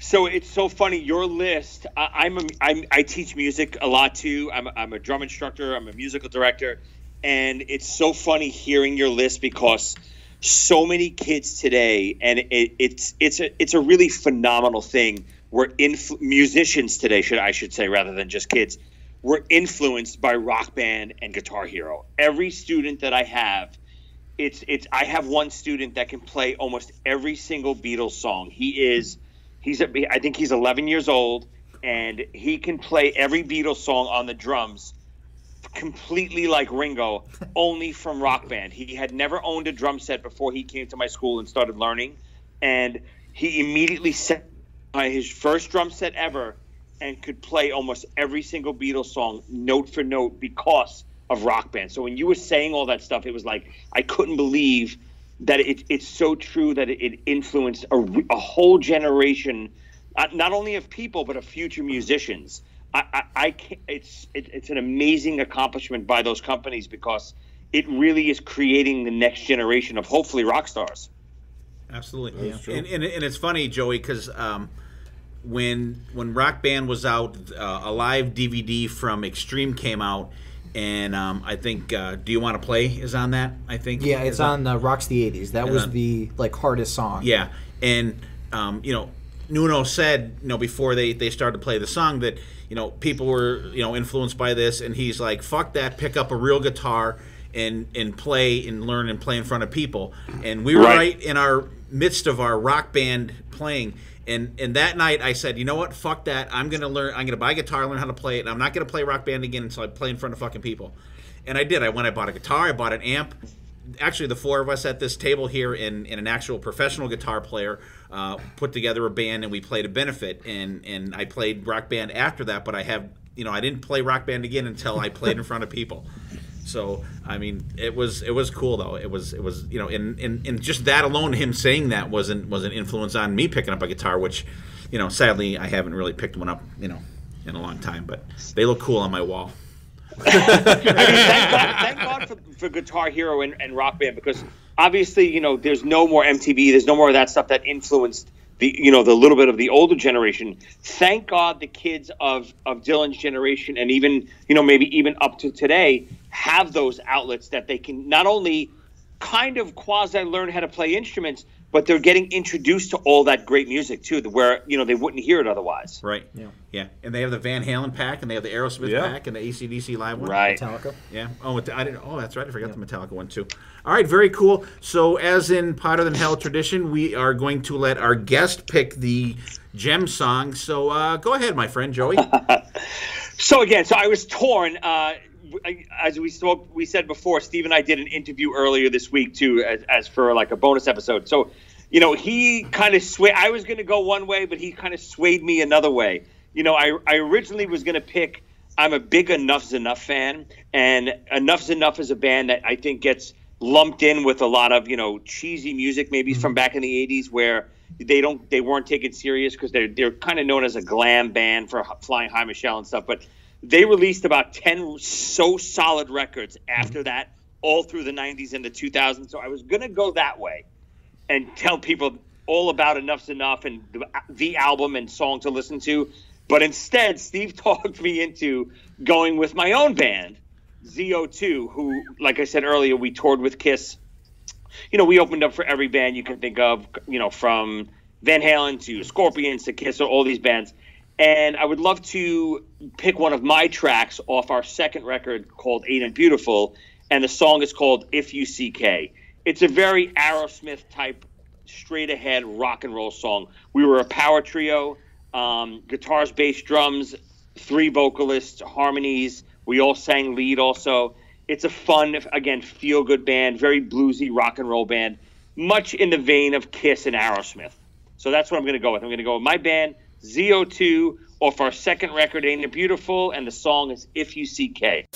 So it's so funny. Your list. I, I'm, a, I'm I teach music a lot too. I'm a, I'm a drum instructor. I'm a musical director, and it's so funny hearing your list because so many kids today, and it, it's it's a it's a really phenomenal thing. We're musicians today, should I should say, rather than just kids. We're influenced by Rock Band and Guitar Hero. Every student that I have it's it's I have one student that can play almost every single Beatles song. He is he's a, I think he's 11 years old and he can play every Beatles song on the drums completely like Ringo, only from Rock Band. He had never owned a drum set before he came to my school and started learning, and he immediately set his first drum set ever and could play almost every single Beatles song note for note because of Rock Band. So when you were saying all that stuff, it was like I couldn't believe that it, it's so true that it, influenced a, a whole generation, not only of people but of future musicians. I, I, I can't, it's it, it's an amazing accomplishment by those companies because it really is creating the next generation of hopefully rock stars. Absolutely, and, and, and it's funny, Joey, because um, when when Rock Band was out, uh, a live DVD from Extreme came out, and um, I think uh, "Do You Want to Play" is on that. I think. Yeah, it's Is that- on uh, Rocks the 80s. That was on- the like hardest song. Yeah, and um, you know, Nuno said, you know, before they they started to play the song that you know people were you know influenced by this, and he's like, "Fuck that! Pick up a real guitar and and play and learn and play in front of people." And we were Right. right, in our midst of our rock band playing. And, and that night I said, you know what? Fuck that. I'm gonna learn. I'm gonna buy a guitar, learn how to play it, and I'm not gonna play rock band again until I play in front of fucking people. And I did. I went. I bought a guitar. I bought an amp actually the four of us at this table here and, an actual professional guitar player uh, put together a band and we played a benefit. And and I played rock band after that but I have you know I didn't play rock band again until I played in front of people. So I mean it was it was cool though. It was it was you know and, and, and just that alone him saying that wasn't was an influence on me picking up a guitar which you know sadly I haven't really picked one up you know in a long time but they look cool on my wall I mean, thank God, thank God for, for Guitar Hero and, and Rock Band because obviously, you know, there's no more MTV, there's no more of that stuff that influenced the, you know, the little bit of the older generation. Thank God the kids of of Dylan's generation and even, you know, maybe even up to today have those outlets that they can not only kind of quasi learn how to play instruments, but they're getting introduced to all that great music too, where you know they wouldn't hear it otherwise. Right. Yeah. Yeah. And they have the Van Halen pack, and they have the Aerosmith Yeah. pack, and the AC/DC live one. Right. Metallica. Yeah. Oh, Meta- I didn't. Oh, that's right. I forgot the Metallica one too. All right. Very cool. So, as in Podder Than Hell tradition, we are going to let our guest pick the gem song. So, uh, go ahead, my friend Joey. So again, so I was torn. Uh, I- as we spoke, we said before, Steve and I did an interview earlier this week too, as, as for like a bonus episode. So, you know, he kind of swayed. I was going to go one way, but he kind of swayed me another way. You know, I I originally was going to pick. I'm a big Enuff Z'Nuff fan, and Enuff Z'Nuff is a band that I think gets lumped in with a lot of you know cheesy music, maybe from mm-hmm. back in the '80s, where they don't they weren't taken serious because they're they're kind of known as a glam band for Flying High Michelle and stuff. But they released about ten so solid records after that, all through the '90s and the 2000s. So I was gonna go that way and tell people all about Enuff Z'Nuff and the, the album and song to listen to. But instead, Steve talked me into going with my own band, ZO2, who, like I said earlier, we toured with Kiss. You know, we opened up for every band you can think of, you know, from Van Halen to Scorpions to Kiss, all these bands. And I would love to pick one of my tracks off our second record called Ain't It Beautiful. And the song is called If You See K. It's a very Aerosmith type, straight ahead rock and roll song. We were a power trio um, guitars, bass, drums, three vocalists, harmonies. We all sang lead also. It's a fun, again, feel good band, very bluesy rock and roll band, much in the vein of Kiss and Aerosmith. So that's what I'm going to go with. I'm going to go with my band, ZO2, off our second record, Ain't It Beautiful, and the song is If You See K.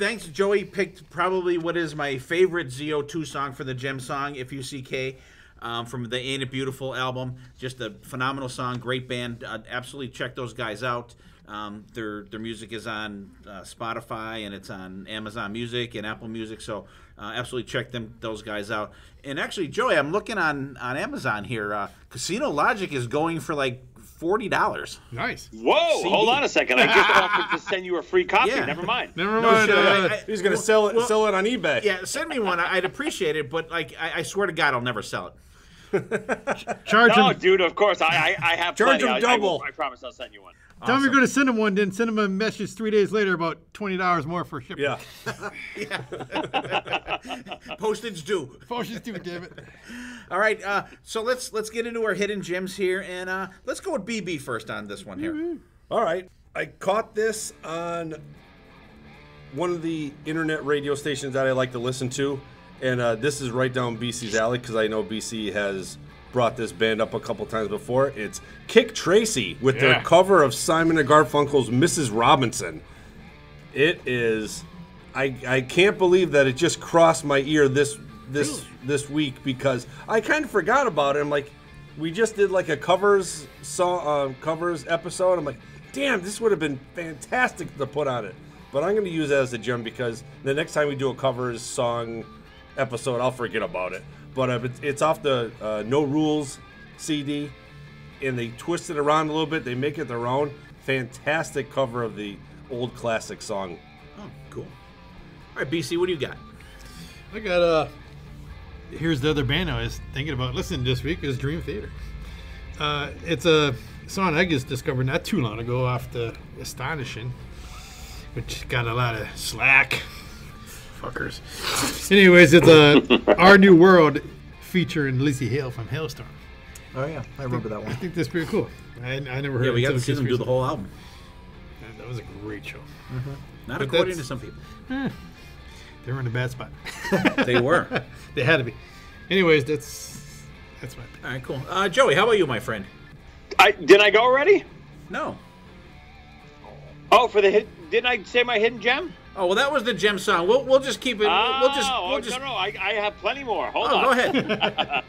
thanks. Joey picked probably what is my favorite ZO2 song for the Gem song, If You See K, um, from the Ain't It Beautiful album. Just a phenomenal song, great band. Uh, absolutely check those guys out. Um, their their music is on uh, Spotify and it's on Amazon Music and Apple Music. So uh, absolutely check them those guys out. And actually, Joey, I'm looking on on Amazon here. Uh, Casino Logic is going for like forty dollars. Nice. Whoa, CD. hold on a second. I just offered to send you a free copy. Yeah. Never mind. Never No mind. shit, uh, I- I- He's gonna well- sell it well- sell it on eBay. Yeah, send me one. I'd appreciate it, but like I, I swear to God, I'll never sell it. charge No, him. dude. Of course, I I, I have Charge plenty. him I- I, double. will- I, promise I'll send you one. Tell him you're going to send him one, then send him a message three days later about twenty dollars more for shipping. Yeah. Postage due. Postage due, damn it. All right, uh, so let's let's get into our hidden gems here, and uh, let's go with BB first on this one here. All right. I caught this on one of the internet radio stations that I like to listen to, and uh, this is right down BC's alley because I know BC has brought this band up a couple times before. It's Kick Tracy with their cover of Simon and Garfunkel's "Mrs. Robinson." It is. I I can't believe that it just crossed my ear this this this week because I kind of forgot about it. I'm like, we just did like a covers song uh, covers episode. I'm like, damn, this would have been fantastic to put on it. But I'm going to use that as a gem because the next time we do a covers song episode, I'll forget about it. But uh, it's, it's off the uh, No Rules CD, and they twist it around a little bit. They make it their own. Fantastic cover of the old classic song. Oh, cool. All right, BC, what do you got? I got uh here's the other band I was thinking about listening this week is Dream Theater. Uh, it's a song I just discovered not too long ago off the Astonishing, which got a lot of slack. Fuckers. Anyways, it's a Our New World featuring Lzzy Hale from Halestorm. Oh yeah, I remember that one. I think that's pretty cool. I, I never heard Yeah, we it got to until see them do the whole album. That- That was a great show. Not But according to some people. They were in a bad spot. They were. they had to be. Anyways, that's that's my pick. All right, cool. Uh, Joey, how about you, my friend? I did I go already? No. Oh, for the hit, didn't I say my hidden gem? Oh well, that was the gem song. We'll we'll just keep it. We'll, we'll just oh, we'll oh, just. no, no, I, I have plenty more. Hold Oh, on. go ahead.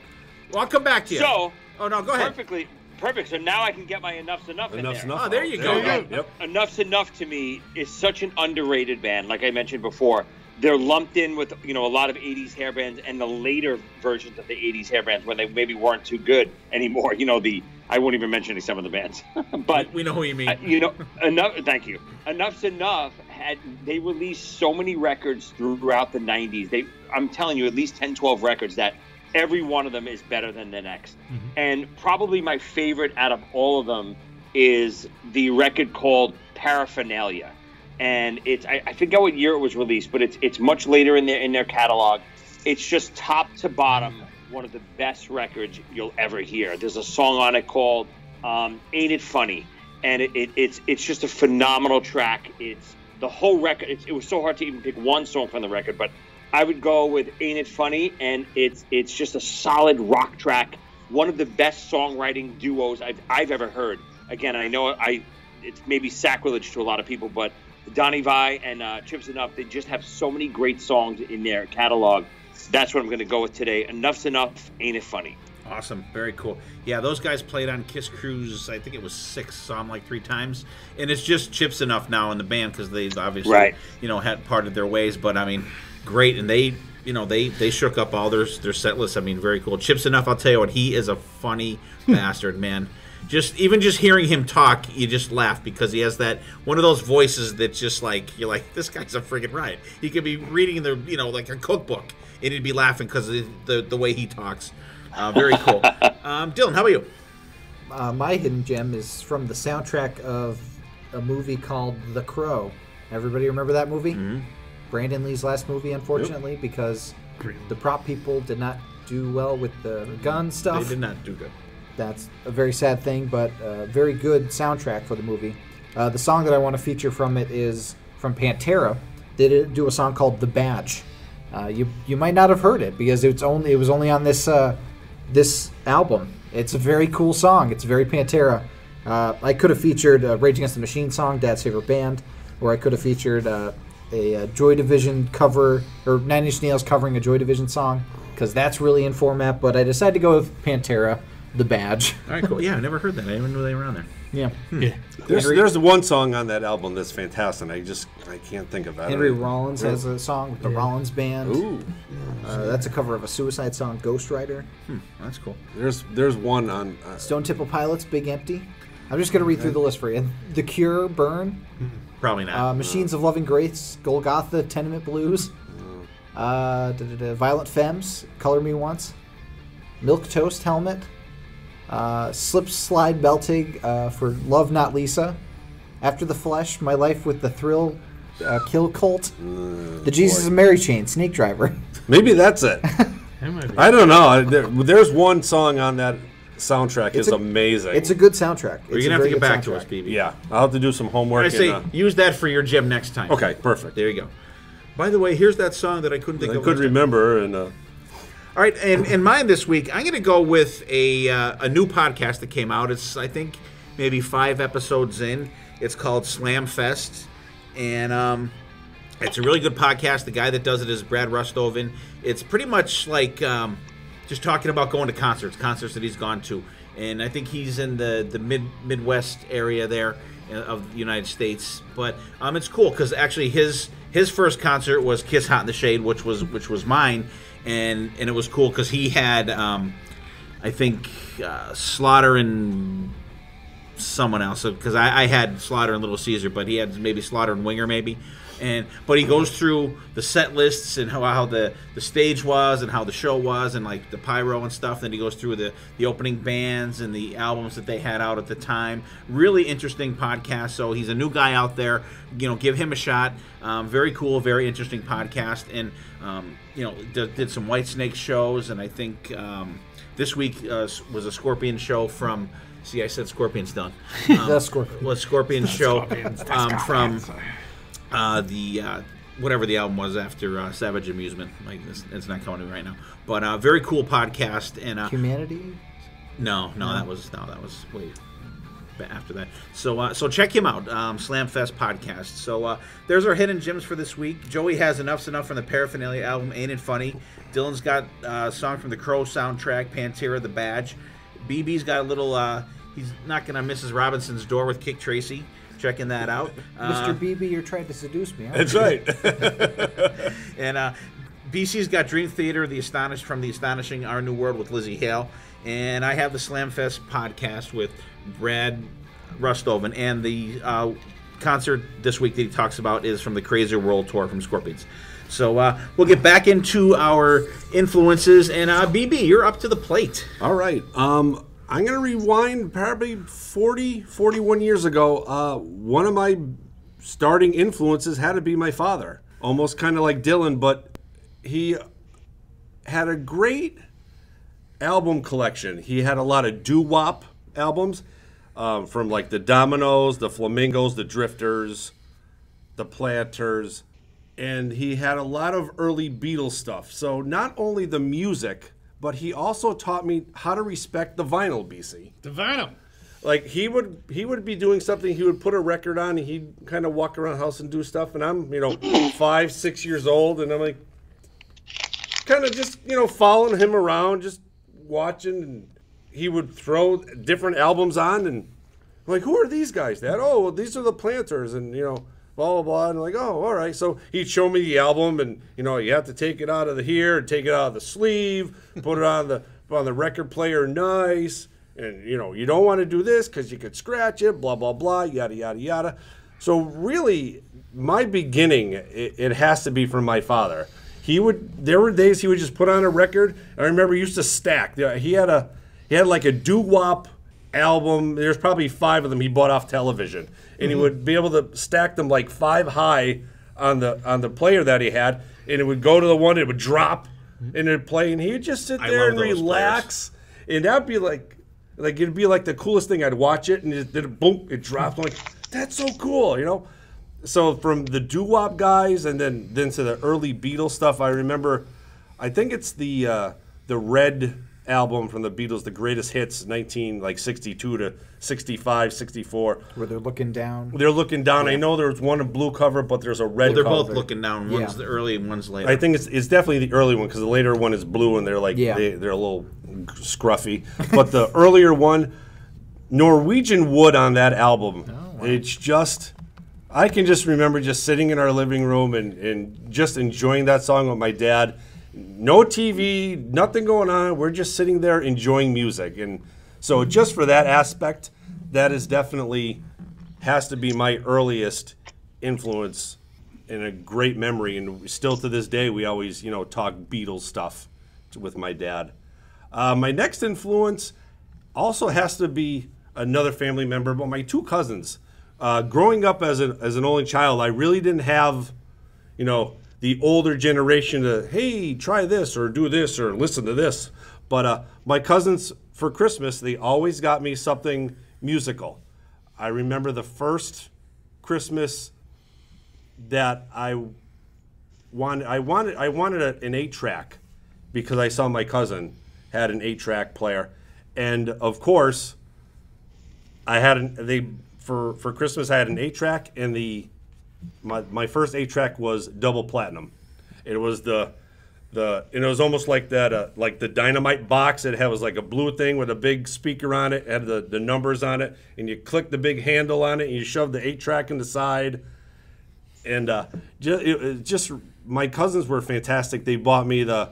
well, I'll come back to you. So, Oh no, go ahead. perfectly, perfect. So now I can get my Enuff Z'Nuff in Enough's there. enough. Oh, there you go. you go. Yep. Enuff Z'Nuff to me is such an underrated band. Like I mentioned before, they're lumped in with you know a lot of '80s hair bands and the later versions of the '80s hair bands when they maybe weren't too good anymore. You know the I won't even mention some of the bands, but we know who you mean. uh, you know enough. Thank you. Enuff Z'Nuff. Had they released so many records throughout the '90s? They I'm telling you, at least 10, 12 records that every one of them is better than the next. And probably my favorite out of all of them is the record called Paraphernalia. And it's I, I forget what year it was released, but it's it's much later in their in their catalog. It's just top to bottom one of the best records you'll ever hear. There's a song on it called um, "Ain't It Funny," and it, it, it's it's just a phenomenal track. It's the whole record. It's, it was so hard to even pick one song from the record, but I would go with "Ain't It Funny," and it's it's just a solid rock track. One of the best songwriting duos I've I've ever heard. Again, I know I it's maybe sacrilege to a lot of people, but Donnie Vie and uh, Chip Z'Nuff they just have so many great songs in their catalog. That's what I'm going to go with today. Enuff Z'Nuff. Ain't it funny? Awesome, very cool. Yeah, those guys played on Kiss Cruise. I think it was six, saw them like three times, and it's just Chip Z'Nuff now in the band because they obviously, Right. you know, had parted their ways. But I mean, great, and they, you know, they they shook up all their their set lists. I mean, very cool. Chip Z'Nuff. I'll tell you what, he is a funny bastard, man. Just even just hearing him talk, you just laugh because he has that one of those voices that's just like you're like this guy's a friggin' riot. He could be reading the you know like a cookbook and he'd be laughing because the, the the way he talks. Uh, very cool. Um, Dylan, how about you? Uh, my hidden gem is from the soundtrack of a movie called The Crow. Everybody remember that movie? Mm-hmm. Brandon Lee's last movie, unfortunately, because the prop people did not do well with the gun stuff. They did not do good. That's a very sad thing, but a very good soundtrack for the movie. Uh, the song that I want to feature from it is from Pantera. They did do a song called "The Badge." Uh, you you might not have heard it because it's only it was only on this uh, this album. It's a very cool song. It's very Pantera. Uh, I could have featured uh, Rage Against the Machine song, Dad's favorite band, or I could have featured uh, a, Joy Division cover or Nine Inch Nails covering a Joy Division song because that's really in format. But I decided to go with Pantera, the badge. All right, cool. Yeah, I never heard that. I didn't even know they were on there. Yeah, Yeah. There's, Henry- there's one song on that album that's fantastic. I just I can't think of that. Henry Rollins has a song with the Rollins Band. Ooh, Uh, that's a cover of a Suicide song, Ghost Rider. That's cool. there's there's one on. Uh, Stone Temple Pilots, Big Empty. I'm just gonna read through the list for you. The Cure, Burn, Probably not. uh, Machines of Loving Grace, Golgotha, Tenement Blues, uh, da, da, da, Violent Femmes, Color Me Once, Milktoast Helmet, uh, Slip Slide Melting uh, for Love Not Lisa, After the Flesh, My Life with the Thrill, uh, Kill Kult, The Jesus and Mary Chain, Snake Driver. maybe that's it. That might be. I don't know. There, there's one song on that soundtrack is a- amazing. It's a good soundtrack. You're It's gonna a have to very get good back to soundtrack. us, BB. yeah. I'll have to do some homework. I say and, uh, use that for your gym next time. okay, perfect. There you go. By the way, here's that song that I couldn't think I of. could last time. remember, and uh, All right, and, and mine this week, I'm going to go with a uh, a new podcast that came out. It's I think maybe five episodes in. It's called Slam Fest, and um, it's a really good podcast. The guy that does it is Brad Rustoven. It's pretty much like um, just talking about going to concerts, concerts that he's gone to, and I think he's in the the mid Midwest area there uh, of the United States. But um, it's cool because actually his his first concert was Kiss Hot in the Shade, which was which was mine, and and it was cool because he had um, I think uh, Slaughter and someone else because I, I had Slaughter and Little Caesar, but he had maybe Slaughter and Winger maybe. And but he goes through the set lists and how, how the, the stage was and how the show was and like the pyro and stuff. Then he goes through the the opening bands and the albums that they had out at the time. Really interesting podcast. So he's a new guy out there. You know, give him a shot. Um, very cool, very interesting podcast. And um, you know, did, did some Whitesnake shows. And I think um, this week uh, was a Scorpion show from. See, I said Scorpion's done. Um, The Scorpion. was Scorpion show um, from uh, the uh, whatever the album was after uh, Savage Amusement. Like it's, it's not coming to me right now, but uh, very cool podcast. And uh, Humanity. no, no, that was no, that was wait after that. So uh, so check him out, um, Slamfest podcast. So uh, there's our hidden gems for this week. Joey has Enuff Z'Nuff from the Paraphernalia album, Ain't It Funny. Dylan's got uh, a song from the Crow soundtrack, Pantera, The Badge. BB's got a little. Uh, he's knocking on Mrs. Robinson's door with Kick Tracy. Checking that out. Uh, Mr. BB, you're trying to seduce me. that's you? right. And uh, BC's got Dream Theater, The Astonished from The Astonishing Our New World with Lzzy Hale. And I have the Slamfest podcast with Brad Rustoven. And the uh, concert this week that he talks about is from the Crazy World Tour from Scorpions. So uh, we'll get back into our influences. And uh, BB, you're up to the plate. All right. Um, I'm going to rewind probably 40, 41 years ago. Uh, one of my starting influences had to be my father. Almost kind of like Dylan, but he had a great album collection. He had a lot of doo wop albums um, from like the Dominoes, the Flamingos, the Drifters, the Platters, and he had a lot of early Beatles stuff. So not only the music, but he also taught me how to respect the vinyl, BC. The vinyl. Like he would he would be doing something, he would put a record on, and he'd kind of walk around the house and do stuff, and I'm, you know, five, six years old, and I'm like kind of just, you know, following him around, just watching and he would throw different albums on and I'm like, who are these guys, That Oh, well, these are the Platters, and you know, blah blah blah. And I'm like, oh, all right. So he'd show me the album, and you know, you have to take it out of the here, and take it out of the sleeve, put it on the on the record player, nice. And you know, you don't want to do this because you could scratch it, blah blah blah, yada yada yada. So really, my beginning, it, it has to be from my father. He would. There were days he would just put on a record. I remember he used to stack. He had a he had like a doo wop album. There's probably five of them he bought off television, and he would be able to stack them like five high on the on the player that he had, and it would go to the one, it would drop, and it'd play, and he'd just sit there and those relax, and that'd be like. Like it'd be like the coolest thing. I'd watch it and it, then boom, it dropped. I'm like, that's so cool, you know. So from the doo wop guys and then then to the early Beatles stuff, I remember. I think it's the uh, the red album from the Beatles, the greatest hits, 19 like 62 to 65, 64. Where they're looking down. They're looking down. I know there's one in blue cover, but there's a red. Well, they're cover. both looking down. One's Yeah. the early and one's later. I think it's, it's definitely the early one because the later one is blue and they're like Yeah. they, they're a little scruffy. but the earlier one, Norwegian Wood on that album, oh, it's just I can just remember just sitting in our living room and, and just enjoying that song with my dad. No TV, nothing going on. We're just sitting there enjoying music. And so just for that aspect, that is definitely has to be my earliest influence and a great memory. And still to this day, we always, you know, talk Beatles stuff with my dad. Uh, my next influence also has to be another family member, but my two cousins. Uh, growing up as an as an only child, I really didn't have, you know, the older generation to hey try this or do this or listen to this. But uh, my cousins for Christmas they always got me something musical. I remember the first Christmas that I wanted I wanted I wanted a, an eight track because I saw my cousin had an eight track player, and of course, I had an they for for Christmas I had an eight track and the my my first eight track was double platinum. It was the the and it was almost like that uh, like the dynamite box. It had was like a blue thing with a big speaker on it, had the the numbers on it, and you click the big handle on it, and you shove the eight track in the side and uh, just, it, it just my cousins were fantastic. They bought me the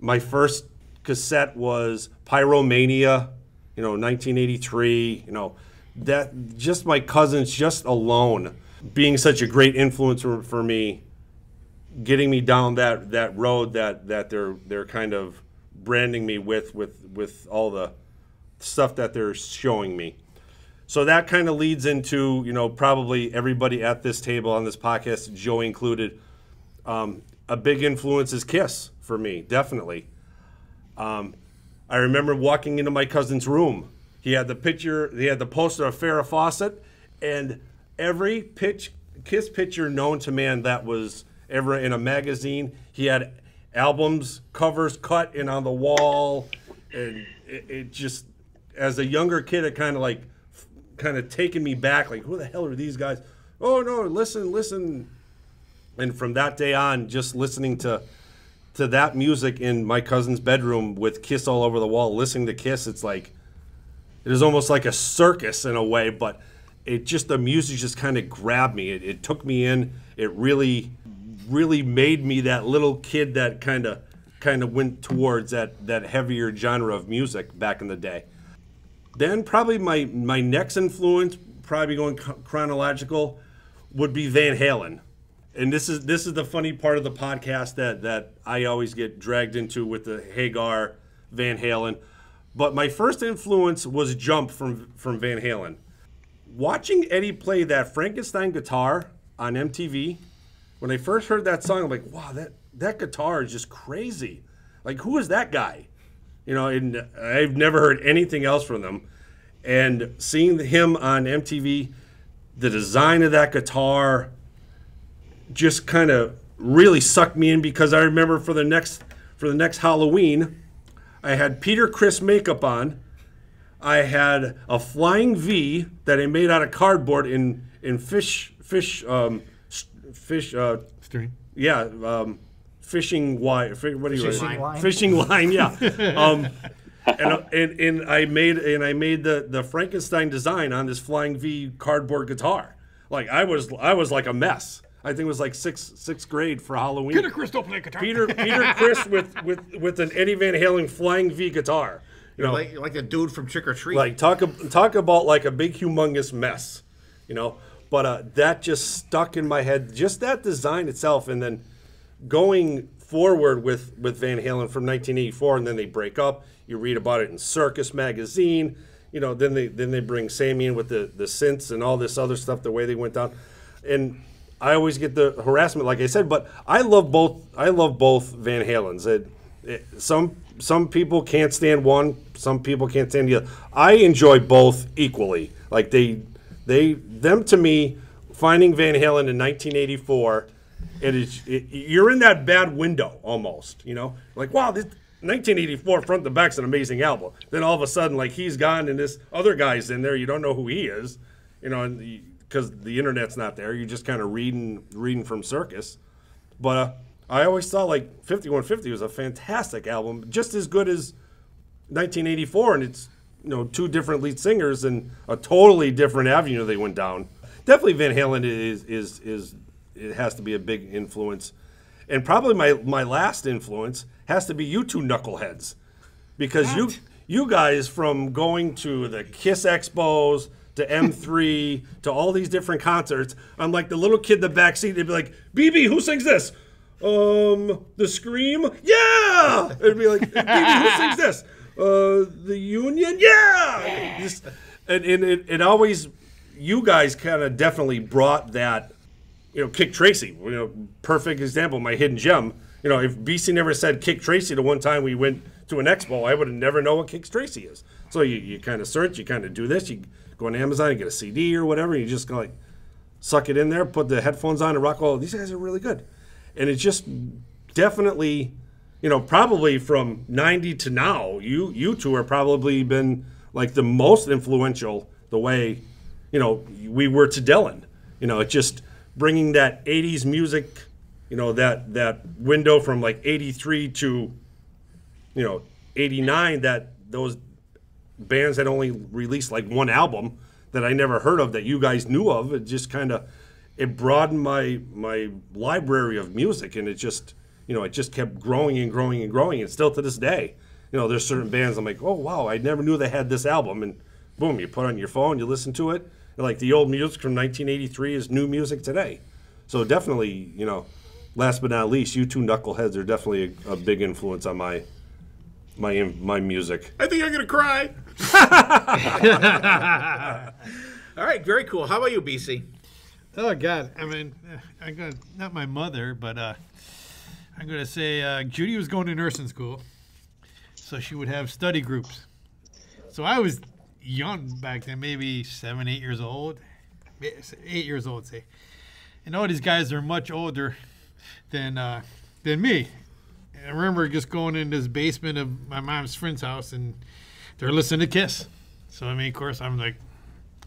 my first cassette was Pyromania, you know, 1983. You know, that just my cousins just alone being such a great influencer for, me, getting me down that that road that that they're they're kind of branding me with with with all the stuff that they're showing me. So that kind of leads into, you know, probably everybody at this table on this podcast, Joey included. Um, a big influence is Kiss for me, definitely. Um, I remember walking into my cousin's room. He had the picture, he had the poster of Farrah Fawcett, and every pitch, Kiss picture known to man that was ever in a magazine. He had albums, covers cut in on the wall, and it, it just, as a younger kid, it kind of like kind of taken me back like who the hell are these guys oh no listen listen and from that day on just listening to to that music in my cousin's bedroom with kiss all over the wall listening to kiss it's like it is almost like a circus in a way but it just the music just kind of grabbed me it, it took me in it really really made me that little kid that kind of kind of went towards that that heavier genre of music back in the day then probably my my next influence, probably going chronological, would be Van Halen. And this is this is the funny part of the podcast that that I always get dragged into with the Hagar Van Halen. But my first influence was Jump from from Van Halen. Watching Eddie play that Frankenstein guitar on MTV, when I first heard that song, I'm like, wow, that that guitar is just crazy. Like, who is that guy? you know, and I've never heard anything else from them. And seeing him on MTV, the design of that guitar just kind of really sucked me in because I remember for the next for the next Halloween, I had Peter Criss makeup on. I had a flying V that I made out of cardboard in in fish fish um, fish uh, String. yeah, um, fishing wire. Fi- what do you Fishing line? Fishing line, yeah. um, and, uh, and and I made and I made the the Frankenstein design on this flying V cardboard guitar. Like I was I was like a mess. I think it was like sixth sixth grade for Halloween. Peter Crystal play guitar. Peter Peter Criss with with with an Eddie Van Halen flying V guitar. You know, like like the dude from Trick or Treat. like talk talk about like a big humongous mess you know? But uh, that just stuck in my head just that design itself and then going forward with with van halen from 1984 and then they break up you read about it in circus magazine you know then they then they bring sammy in with the the synths and all this other stuff the way they went down. And i always get the harassment like i said but i love both i love both van halens. It, it, some some people can't stand one some people can't stand the other i enjoy both equally like they they them to me finding van halen in 1984 it is it, you're in that bad window almost you know like wow this 1984 front to back's an amazing album. Then all of a sudden, like he's gone and this other guy's in there. You don't know who he is, you know, and because the internet's not there. You're just kind of reading reading from Circus. But uh, I always thought like 5150 was a fantastic album, just as good as 1984, and it's you know two different lead singers and a totally different avenue they went down. Definitely Van Halen is is is it has to be a big influence, and probably my my last influence has to be you two knuckleheads, because you you guys from going to the Kiss Expos to M3 to all these different concerts. I'm like the little kid in the back seat. They'd be like, "BB, who sings this?" Um, the Scream, yeah. It'd be like, who sings this?" Uh, the Union, yeah. Just, and and it, it always, you guys kind of definitely brought that you know, Kik Tracee, you know, perfect example, my hidden gem. You know, if BC never said Kik Tracee the one time we went to an expo, I would have never know what Kik Tracee is. So you, you kind of search, you kind of do this, you go on Amazon, you get a CD or whatever, and you just go like suck it in there, put the headphones on, and rock. Well, these guys are really good, and it's just definitely, you know, probably from '90 to now, you you two are probably been like the most influential. The way, you know, we were to Dylan. You know, it just bringing that '80s music, you know, that that window from like '83 to, you know, '89. That those bands had only released like one album that I never heard of that you guys knew of. It just kind of it broadened my my library of music, and it just you know it just kept growing and growing and growing, and still to this day, you know, there's certain bands I'm like, oh wow, I never knew they had this album, and boom, you put it on your phone, you listen to it, and like the old music from 1983 is new music today. So definitely, you know, last but not least, you two knuckleheads are definitely a, a big influence on my my my music. I think I'm gonna cry. All right, very cool. How about you, BC? Oh God! I mean, uh, I got not my mother, but uh, I'm gonna say uh, Judy was going to nursing school, so she would have study groups. So I was young back then, maybe seven, eight years old, eight years old, say. And all these guys are much older than uh, than me. And I remember just going in this basement of my mom's friend's house, and they're listening to Kiss. So I mean, of course, I'm like,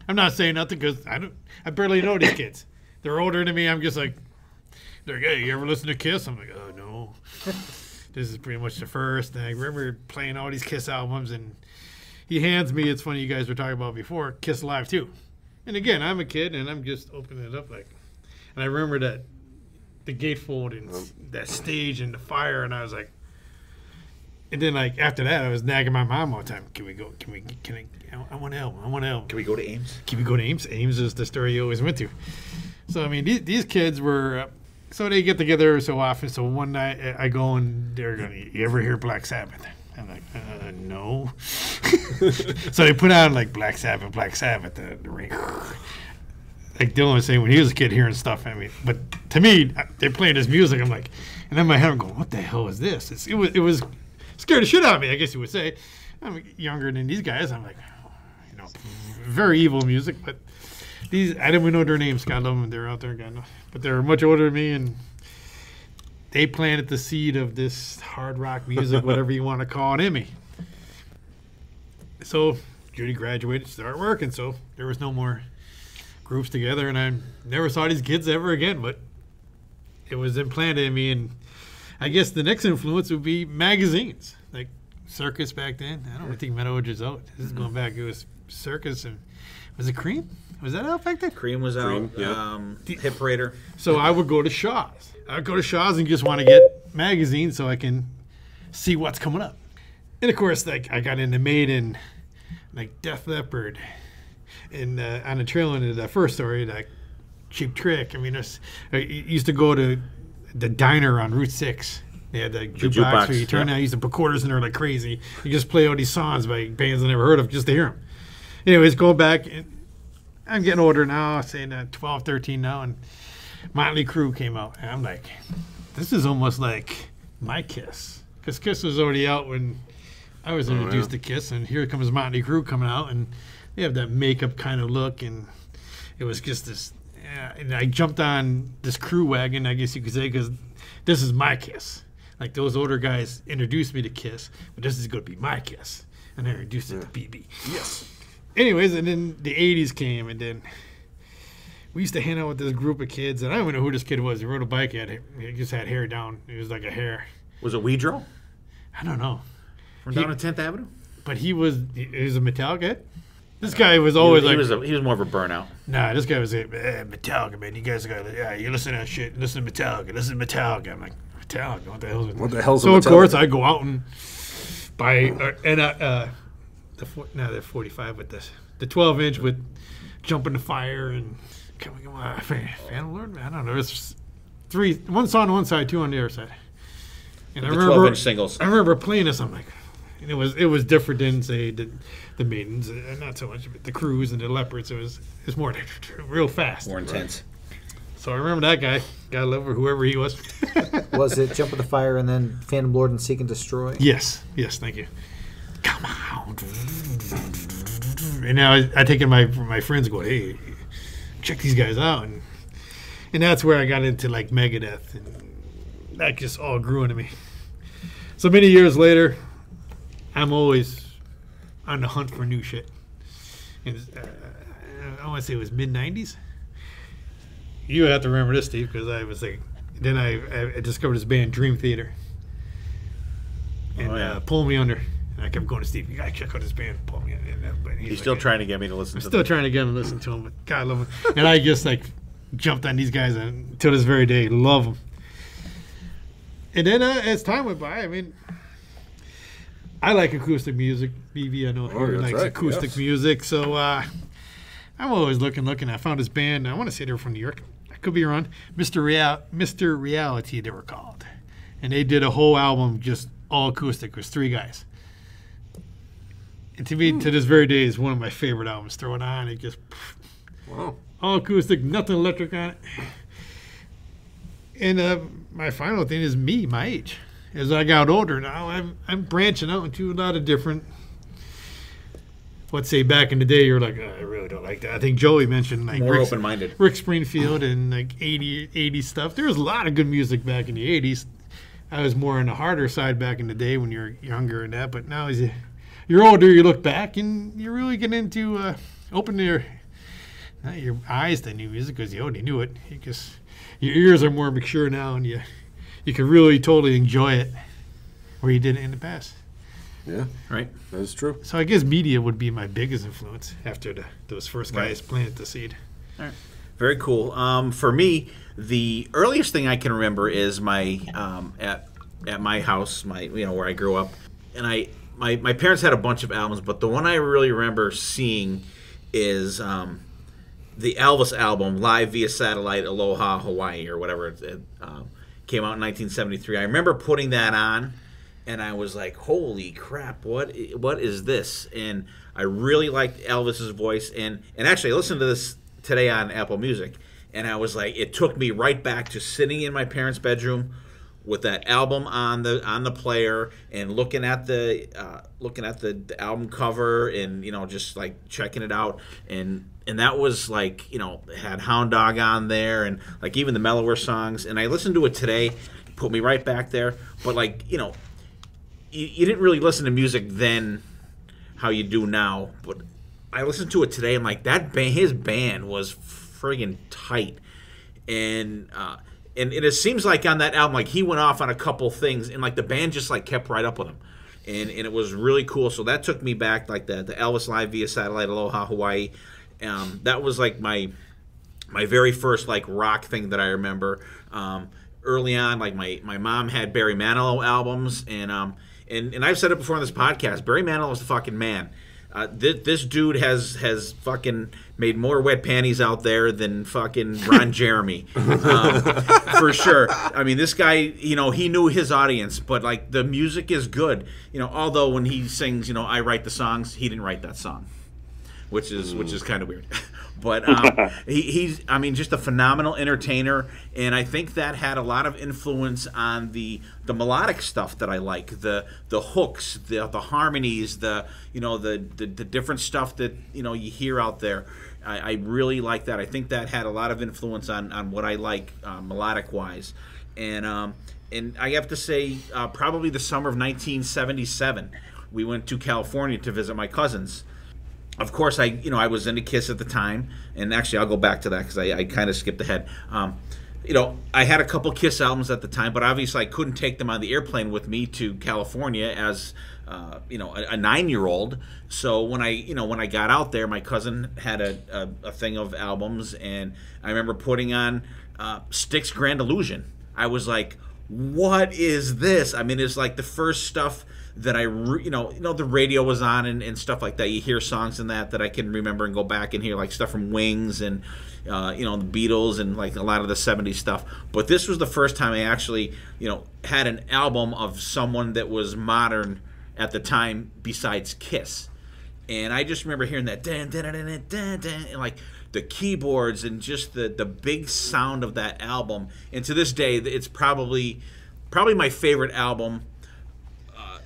I'm not saying nothing because I don't, I barely know these kids. They're older than me. I'm just like, they're like, hey, you ever listen to Kiss? I'm like, oh no. this is pretty much the first. And I remember playing all these Kiss albums, and he hands me. It's funny you guys were talking about before Kiss Live too. And again, I'm a kid, and I'm just opening it up like, and I remember that the gatefold and uh-huh. that stage and the fire, and I was like. And then, like after that, I was nagging my mom all the time. Can we go? Can we? Can I? I want to help. I want to help. Can we go to Ames? Can we go to Ames? Ames is the store you always went to. So I mean, these, these kids were. Uh, so they get together so often. So one night uh, I go and they're gonna. You ever hear Black Sabbath? I'm like, uh, no. so they put on like Black Sabbath, Black Sabbath, the, the ring. Like Dylan was saying when he was a kid, hearing stuff. I mean, but to me, uh, they're playing this music. I'm like, and then my head, I'm going, what the hell is this? It's, it was, it was scared the shit out of me. I guess you would say. I'm younger than these guys. I'm like, you know, very evil music, but these I didn't even know their names. God love them, they're out there. God. But they're much older than me, and they planted the seed of this hard rock music, whatever you want to call it, in me. So Judy graduated, started working, so there was no more groups together, and I never saw these kids ever again. But it was implanted in me, and I guess the next influence would be magazines, like Circus back then. I don't think Metal Age is out. This is going back. It was Circus and was it Cream? Was that out back then? Cream was out. Cream, yeah. Um, Hit Parader. So I would go to Shaw's. I would go to Shaw's and just want to get magazines so I can see what's coming up. And of course, like I got into Maiden, like Def Leppard, and uh, on the trail into that first story, like Cheap Trick. I mean, there's- I used to go to the diner on Route Six. They had the jukebox, jukebox, where you turn yeah. out, used to put quarters in there like crazy. You just play all these songs by bands I never heard of just to hear them. Anyways, going back, and I'm getting older now, saying uh, 12, 13 now, and Motley Crue came out. And I'm like, this is almost like my Kiss. Because Kiss was already out when I was introduced to Kiss, and here comes Motley Crue coming out, and they have that makeup kind of look, and it was just this. And I jumped on this crew wagon, I guess you could say, because this is my Kiss. Like those older guys introduced me to Kiss, but this is going to be my Kiss, and I introduced it to BB. Yes. Anyways, and then the '80s came, and then we used to hang out with this group of kids, and I don't even know who this kid was. He rode a bike, he, had, he just had hair down. It was like a hair. Was it Weedro I don't know, from down on Tenth Avenue? but he was he was a Metallica. Head. This guy was always he, like, was a, he was more of a burnout. Nah, this guy was like, eh, Metallica, man. You guys got, yeah, you listen to that shit. Listen to Metallica. Listen to Metallica. I'm like, Metallica? What the hell? What the hell's So, of course, I go out and buy, uh, and uh, uh, the, four, no, the 45, with the, the 12 inch with Jump in the Fire and, come on, come Fan, Fan Lord, man. I don't know. It's three, one song on one side, two on the other side. And I The remember, 12 inch singles. I remember playing this. I'm like, and it was it was different than say the the maidens, uh, not so much but the crews and the leopards. It was it was more real fast. More intense. So I remember that guy, guy lover, whoever he was. Was it Jump with the Fire and then Phantom Lord and Seek and Destroy? yes, yes, thank you. Come on. And now I, I take in my my friends going, hey, check these guys out, and and that's where I got into like Megadeth, and that just all grew into me. So many years later, I'm always on the hunt for new shit. And uh, I want to say it was mid '90s. You have to remember this, Steve, because I was like, then I, I discovered this band, Dream Theater, and Oh, yeah. uh, pulled me under. And I kept going to Steve. You gotta check out this band. Pull me but He's like, still trying to get me to listen to him. Still them. trying to get him to listen to him, but God I love him. And I just like jumped on these guys and till this very day love them. And then uh, as time went by, I mean, I like acoustic music. BB, I know Oh, he likes right, acoustic yes. music, so uh, I'm always looking, looking. I found this band. I want to say they're from New York. I could be wrong. Mr. Real, Mr. Reality, they were called, and they did a whole album just all acoustic. It was three guys. And to me, to this very day, is one of my favorite albums. Throw it on, it just Wow. all acoustic, nothing electric on it. And uh, my final thing is me, my age. As I got older now, I'm I'm branching out into a lot of different. Let's say back in the day, you're like, "Oh, I really don't like that. I think Joey mentioned like More Rick, open-minded. Rick Springfield and like 80, 80 stuff. There was a lot of good music back in the 80s. I was more on the harder side back in the day when you're younger and that. But now as you, you're older, you look back and you really get into uh, open your not your eyes to new music because you already knew it. You just your ears are more mature now, and you you can really totally enjoy it where you didn't in the past. Yeah, Right. that is true. So I guess media would be my biggest influence after the, those first Right. guys planted the seed. All right. Very cool. Um, for me, the earliest thing I can remember is my um, at at my house, my you know where I grew up, and I my my parents had a bunch of albums, but the one I really remember seeing is um, the Elvis album, live via satellite, Aloha Hawaii or whatever it, it um, came out in 1973. I remember putting that on, and I was like, "Holy crap! What what is this?" And I really liked Elvis's voice, and and actually I listened to this today on Apple Music, and I was like, it took me right back to sitting in my parents' bedroom with that album on the on the player and looking at the uh, looking at the, the album cover and you know just like checking it out and and that was like you know had Hound Dog on there and like even the mellower songs. And I listened to it today. Put me right back there. But like you know you, you didn't really listen to music then how you do now. But I listened to it today and like that band his band was friggin' tight. And uh and, and it seems like on that album like he went off on a couple things and like the band just like kept right up with him. And and it was really cool. So that took me back like the the elvis live via satellite aloha hawaii um that was like my my very first like rock thing that I remember. Um, early on, like my my mom had Barry Manilow albums, and um and and I've said it before on this podcast. Barry Manilow is the fucking man. Uh, this, this dude has has fucking made more wet panties out there than fucking Ron Jeremy, um, for sure. I mean, this guy, you know, he knew his audience, but like the music is good, you know. Although when he sings, you know, I write the songs, he didn't write that song which is which is kind of weird. but um, he, he's I mean just a phenomenal entertainer, and I think that had a lot of influence on the the melodic stuff that I like the the hooks, the the harmonies, the you know the the, the different stuff that you know you hear out there. I, I really like that. I think that had a lot of influence on on what I like uh, melodic wise. and um, and I have to say, uh, probably the summer of 1977, we went to California to visit my cousins. Of course, I you know I was into Kiss at the time, and actually I'll go back to that because I, I kind of skipped ahead. Um, you know, I had a couple Kiss albums at the time, but obviously I couldn't take them on the airplane with me to California as uh, you know a, a nine-year-old. So when I you know when I got out there, my cousin had a, a, a thing of albums, and I remember putting on uh, Styx Grand Illusion. I was like, "What is this?" I mean, it's like the first stuff that I, re- you know, you know, the radio was on and, and stuff like that. You hear songs in that that I can remember and go back and hear like stuff from Wings and, uh, you know, the Beatles and like a lot of the '70s stuff. But this was the first time I actually, you know, had an album of someone that was modern at the time besides Kiss. And I just remember hearing that dun, dun, dun, dun, dun, and like the keyboards and just the the big sound of that album. And to this day, it's probably probably my favorite album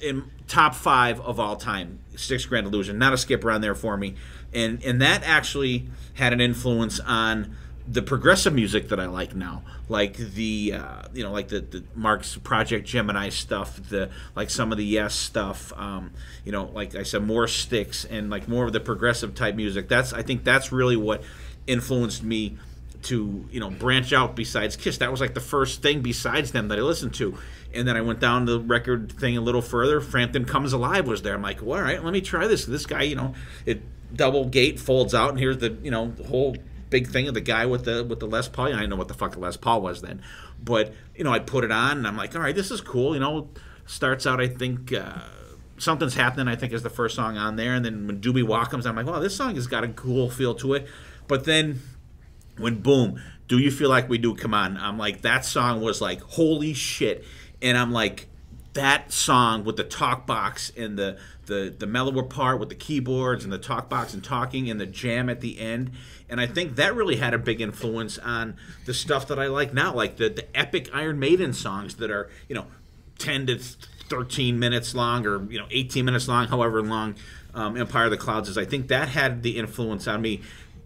in top five of all time. Styx Grand Illusion, not a skip around there for me, and and that actually had an influence on the progressive music that I like now, like the uh, you know like the, the Mark's Project Gemini stuff, the like some of the Yes stuff, um, you know like I said more Styx and like more of the progressive type music. That's I think that's really what influenced me to you know branch out besides Kiss. That was like the first thing besides them that I listened to. And then I went down the record thing a little further. Frampton Comes Alive was there. I'm like, well, all right, let me try this. This guy, you know, it double gate folds out, and here's the you know the whole big thing of the guy with the with the Les Paul. I didn't know what the fuck the Les Paul was then, but you know I put it on, and I'm like, all right, this is cool. You know, starts out I think. Uh, Something's happening. I think is the first song on there, and then when Doobie Wah comes, I'm like, "Wow, this song has got a cool feel to it." But then when boom, do you feel like we do? Come on, I'm like that song was like holy shit, and I'm like that song with the talk box and the the the mellower part with the keyboards and the talk box and talking and the jam at the end, and I think that really had a big influence on the stuff that I like now, like the the epic Iron Maiden songs that are you know ten to 13 minutes long or you know 18 minutes long however long um, empire of the clouds is. I think that had the influence on me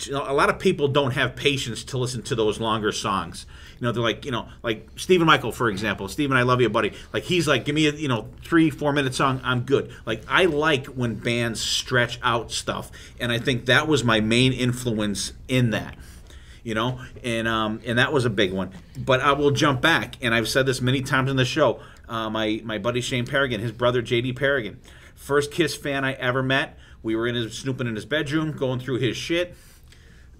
a lot of people don't have patience to listen to those longer songs you know they're like you know like stephen michael for example stephen i love you buddy like he's like give me a you know three four minute song i'm good like i like when bands stretch out stuff and i think that was my main influence in that you know, and um, and that was a big one. But I will jump back, and I've said this many times in the show. Uh, my my buddy Shane Paragon, his brother JD Paragon, first Kiss fan I ever met. We were in his snooping in his bedroom, going through his shit.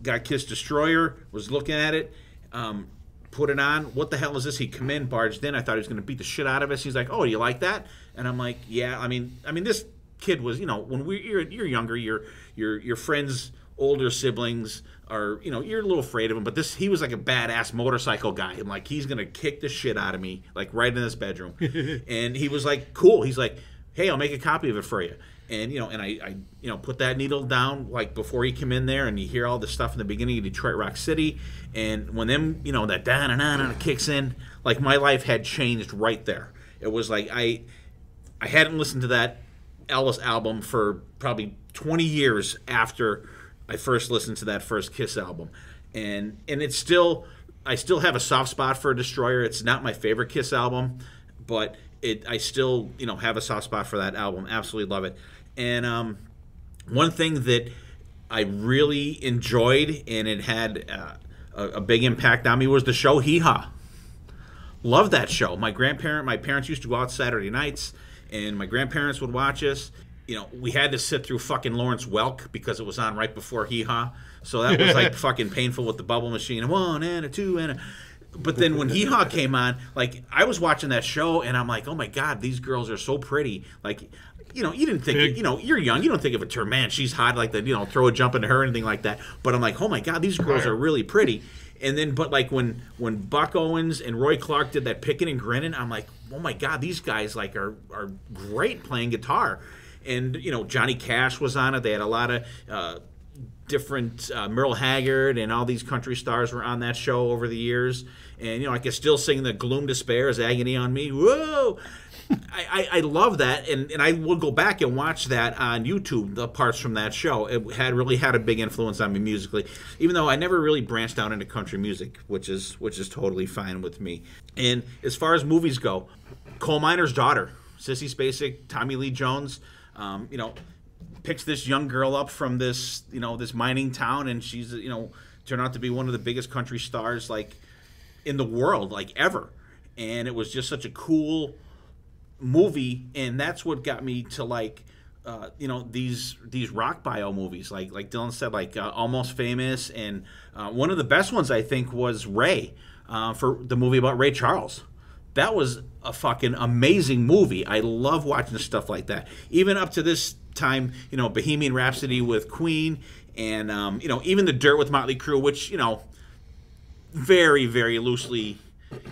Got Kiss Destroyer, was looking at it. Um, put it on. What the hell is this? He come in, barged in. I thought he was going to beat the shit out of us. He's like, "Oh, do you like that?" And I'm like, "Yeah." I mean, I mean, this kid was, you know, when we you're, you're younger, your your your friends, older siblings are, you know, you're a little afraid of him. But this, he was like a badass motorcycle guy. And like, he's gonna kick the shit out of me, like right in this bedroom. and he was like, "Cool." He's like, "Hey, I'll make a copy of it for you." And you know, and I, I, you know, put that needle down like before he came in there, and you hear all the stuff in the beginning of Detroit Rock City, and when them, you know, that da na na na kicks in, like my life had changed right there. It was like I, I hadn't listened to that Elvis album for probably 20 years after I first listened to that first Kiss album, and and it's still, I still have a soft spot for Destroyer. It's not my favorite Kiss album, but it, I still, you know, have a soft spot for that album. Absolutely love it. And um, one thing that I really enjoyed and it had uh, a, a big impact on me was the show Hee Haw. Love that show. My grandparent, my parents used to go out Saturday nights, and my grandparents would watch us. You know, we had to sit through fucking Lawrence Welk because it was on right before Hee Haw. So that was like fucking painful with the bubble machine. One and a two and a. But then when Hee Haw came on, like I was watching that show and I'm like, oh my god, these girls are so pretty. Like, you know, you didn't think, Big. you know, you're young, you don't think of a her, man, she's hot, like that, you know, throw a jump into her, or anything like that. But I'm like, oh my god, these girls are really pretty. And then, but like when when Buck Owens and Roy Clark did that picking and grinning, I'm like, oh my god, these guys like are are great playing guitar. And you know, Johnny Cash was on it. They had a lot of. Uh, different uh, Merle Haggard and all these country stars were on that show over the years, and you know I could still sing the gloom, despair, is agony on me. Whoa. I, I, I love that, and, and I will go back and watch that on YouTube. The parts from that show it had really had a big influence on me musically, even though I never really branched out into country music, which is which is totally fine with me. And as far as movies go, Coal Miner's Daughter, Sissy Spacek, Tommy Lee Jones, um, you know, picks this young girl up from this you know this mining town, and she's you know turned out to be one of the biggest country stars like in the world, like ever. And it was just such a cool movie, and that's what got me to like. Uh, you know these these rock bio movies, like like Dylan said, like uh, Almost Famous, and uh, one of the best ones I think was Ray uh, for the movie about Ray Charles. That was a fucking amazing movie. I love watching stuff like that. Even up to this time, you know, Bohemian Rhapsody with Queen, and um, you know even the Dirt with Motley Crue, which you know very very loosely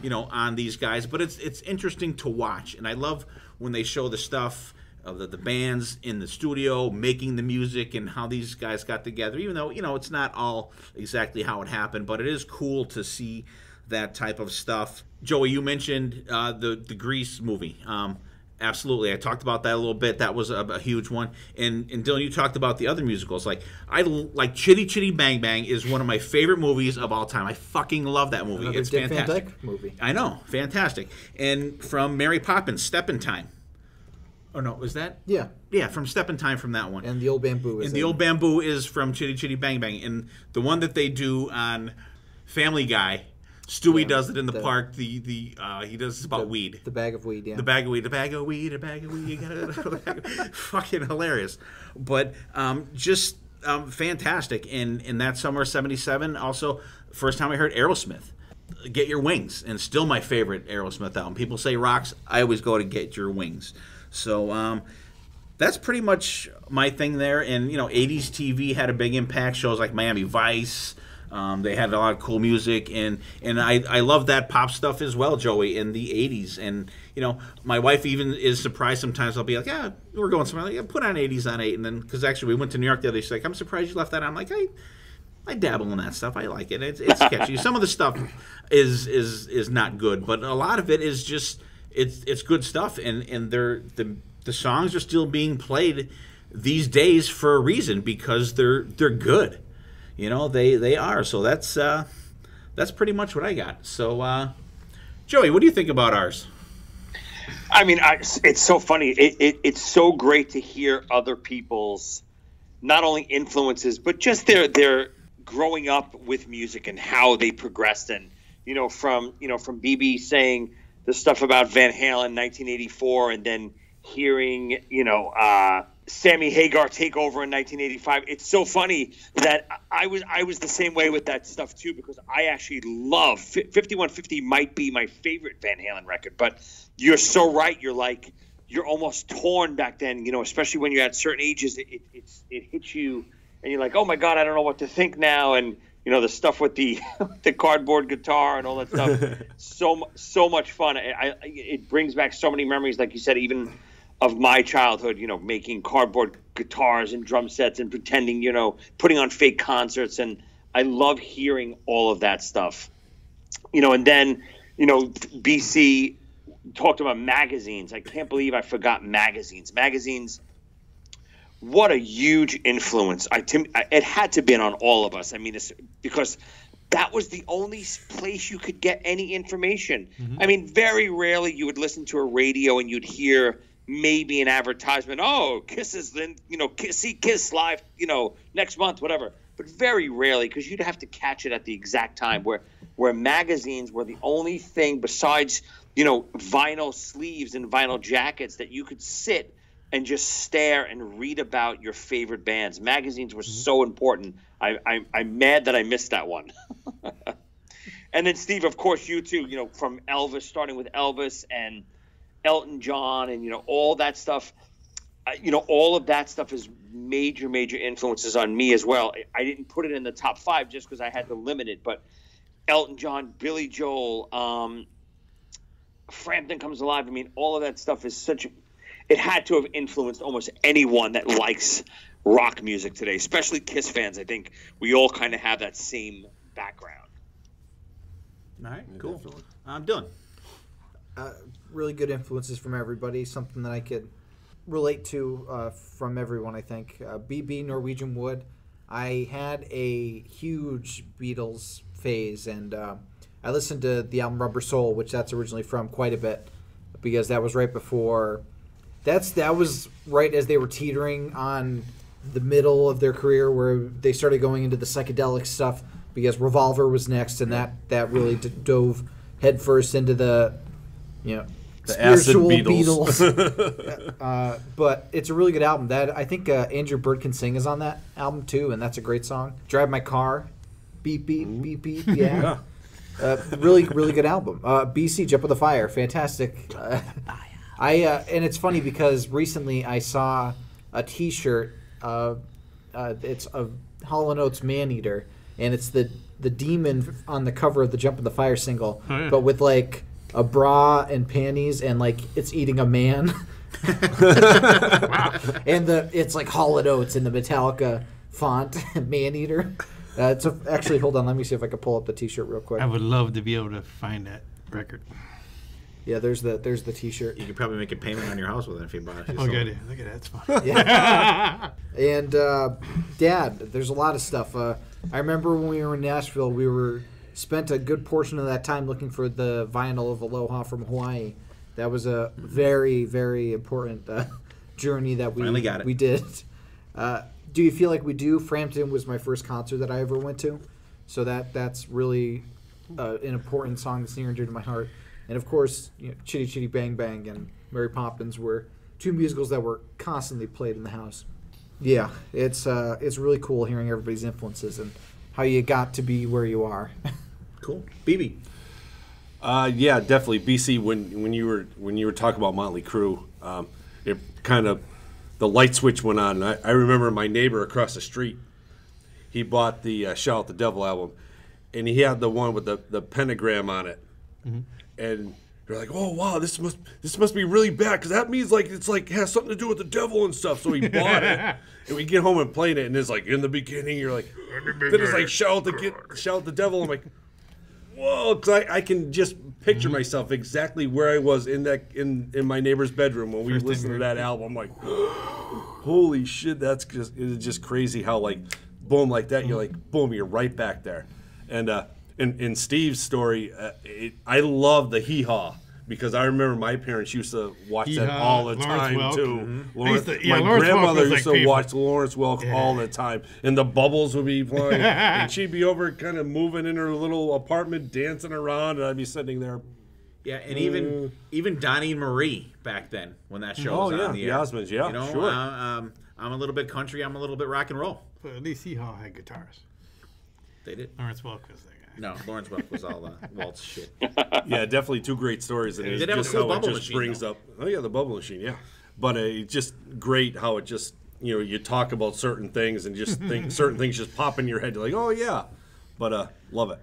you know on these guys. But it's it's interesting to watch. And i love when they show the stuff of the, the bands in the studio making the music and how these guys got together even though you know it's not all exactly how it happened. But it is cool to see that type of stuff. Joey you mentioned uh, the the grease movie. Um, Absolutely, I talked about that a little bit. That was a, a huge one. And and Dylan, you talked about the other musicals. Like I like Chitty Chitty Bang Bang is one of my favorite movies of all time. I fucking love that movie. Another it's Dick Van fantastic. Dyke movie. I know, fantastic. And from Mary Poppins, Step in Time. Oh no, was that? Yeah, Yeah, from Step in Time from that one. and the old bamboo is And the old bamboo is from Chitty Chitty Bang Bang, and the one that they do on Family Guy, Stewie Yeah, does it in the, the- park. The the uh, he does about weed. the bag of weed. Yeah, The bag of weed, the bag of weed, the bag of weed. You gotta, fucking hilarious, but um, just um, fantastic. In in that summer of '77, also first time I heard Aerosmith. Get Your Wings, and still my favorite Aerosmith album. People say rocks, I always go to Get Your Wings. So um, that's pretty much my thing there. And you know, '80s TV had a big impact. Shows like Miami Vice. Um, they had a lot of cool music, and and I I love that pop stuff as well, Joey, in the '80s. And you know, my wife even is surprised sometimes. I'll be like, yeah, we're going somewhere. Like, yeah, put on '80s on eight, and then because actually we went to New York the other day. She's like, I'm surprised you left that. I'm like, I. I dabble in that stuff. I like it. It's, it's catchy. Some of the stuff is is is not good, but a lot of it is just it's it's good stuff, and and they're the the songs are still being played these days for a reason because they're they're good. You know they they are. So that's uh, that's pretty much what I got. So uh, Joey, what do you think about ours? I mean, I, it's so funny. It, it, it's so great to hear other people's not only influences, but just their their growing up with music and how they progressed. And you know, from you know, from BB saying the stuff about Van Halen, 1984, and then hearing you know uh, Sammy Hagar take over in 1985. It's so funny that I was I was the same way with that stuff too because I actually love 5150 might be my favorite Van Halen record, but you're so right. You're like you're almost torn back then, you know, especially when you're at certain ages. It, it it's it hits you, and you're like, oh my god, I don't know what to think now, and you know the stuff with the the cardboard guitar and all that stuff. so so much fun. I, I it brings back so many memories, like you said, even of my childhood. You know, making cardboard guitars and drum sets and pretending, you know, putting on fake concerts, and I love hearing all of that stuff. You know, and then you know BC talked about magazines. I can't believe I forgot magazines. Magazines. What a huge influence! I it had to have been on all of us. I mean, it's because that was the only place you could get any information. Mm-hmm. I mean, very rarely you would listen to a radio and you'd hear maybe an advertisement. Oh, kisses, then you know Kiss, see Kiss live you know next month, whatever. But very rarely because you'd have to catch it at the exact time. Where where magazines were the only thing besides you know vinyl sleeves and vinyl jackets that you could sit and just stare and read about your favorite bands. Magazines were mm-hmm. so important. I, I, I'm mad that I missed that one. and then Steve, of course, you too. You know, from Elvis, starting with Elvis and Elton John, and you know all that stuff. Uh, you know, all of that stuff is major, major influences on me as well. I- I didn't put it in the top five just because I had to limit it, but Elton John, Billy Joel, um, Frampton Comes Alive. I mean, all of that stuff is such. It had to have influenced almost anyone that likes rock music today, especially Kiss fans. I think we all kind of have that same background. All right, cool. I'm done. Really good influences from everybody. Something that I could relate to uh, from everyone. I think uh, BB Norwegian Wood. I had a huge Beatles phase, and uh, I listened to the album Rubber Soul, which that's originally from, quite a bit, because that was right before. That's that was right as they were teetering on the middle of their career, where they started going into the psychedelic stuff. Because Revolver was next, and that that really d- dove headfirst into the you know The acid spiritual Beatles. Beatles. uh, but it's a really good album. That I think uh, And Your Bird Can Sing is on that album too, and that's a great song. Drive my car, beep beep beep beep. Yeah, uh, really really good album. Uh, BC Jump with the Fire, fantastic. Uh, I uh, and it's funny because recently I saw a T-shirt. Uh, uh, it's a Hall and Oates Man Eater, and it's the the demon on the cover of the Jump in the Fire single, Oh, yeah. but with like a bra and panties, and like it's eating a man. wow. and the it's like Hall and Oates in the Metallica font, Man Eater. Uh, it's a, actually hold on, let me see if I can pull up the T-shirt real quick. I would love to be able to find that record. Yeah, there's the there's the T-shirt. You could probably make a payment on your house with it if you bought it. Oh, good. Look at that. It's fun. And uh, Dad, there's a lot of stuff. Uh, I remember when we were in Nashville, we were spent a good portion of that time looking for the vinyl of Aloha from Hawaii. That was a very very important uh, journey that we Finally got it. we did. Uh, do you feel like we do? Frampton was my first concert that I ever went to, so that that's really uh, an important song that's near and dear to my heart. And of course, you know, Chitty Chitty Bang Bang and Mary Poppins were two musicals that were constantly played in the house. Yeah, it's uh, it's really cool hearing everybody's influences and how you got to be where you are. Cool. BB. Uh, yeah, definitely. BC, when when you were when you were talking about Motley Crue, um, it kind of the light switch went on. I, I remember my neighbor across the street. He bought the uh, Shout at the Devil album, and he had the one with the, the pentagram on it. And you're like, oh wow, this must this must be really bad because that means like it's like has something to do with the devil and stuff. So he bought it, and we get home and playing it, and it's like in the beginning, you're like, then it's like shout out the get shout out the devil. I'm like, whoa, 'cause I, I can just picture myself exactly where I was in that in in my neighbor's bedroom when we First listened to that album. I'm like, holy shit, that's just it's just crazy how like boom like that you're like boom you're right back there, and uh, in in Steve's story, uh, it, I love the hee haw. Because I remember my parents used to watch that all the Lawrence time Welk. too. Mhm. Lawrence- used to- yeah, my Lawrence grandmother used like, to people. watch Lawrence Welk all the time, and the bubbles would be flying, and she'd be over kind of moving in her little apartment, dancing around, and I'd be sitting there. Yeah, and even even Donnie and Marie back then when that show Oh, was yeah, on the the air. Osmonds, yeah, you know, sure. uh, um, I'm a little bit country. I'm a little bit rock and roll. But at least Hee-Haw had guitars. They did. Lawrence Welk was that guy. No, Lawrence Welk was all the waltz shit. Yeah, definitely two great stories, and it's did have a just cool how it bubble just machine, brings though. up. Oh yeah, the bubble machine, yeah. But uh, it's just great how it just you know you talk about certain things and just think certain things just pop in your head. You're like, oh yeah, but uh, love it.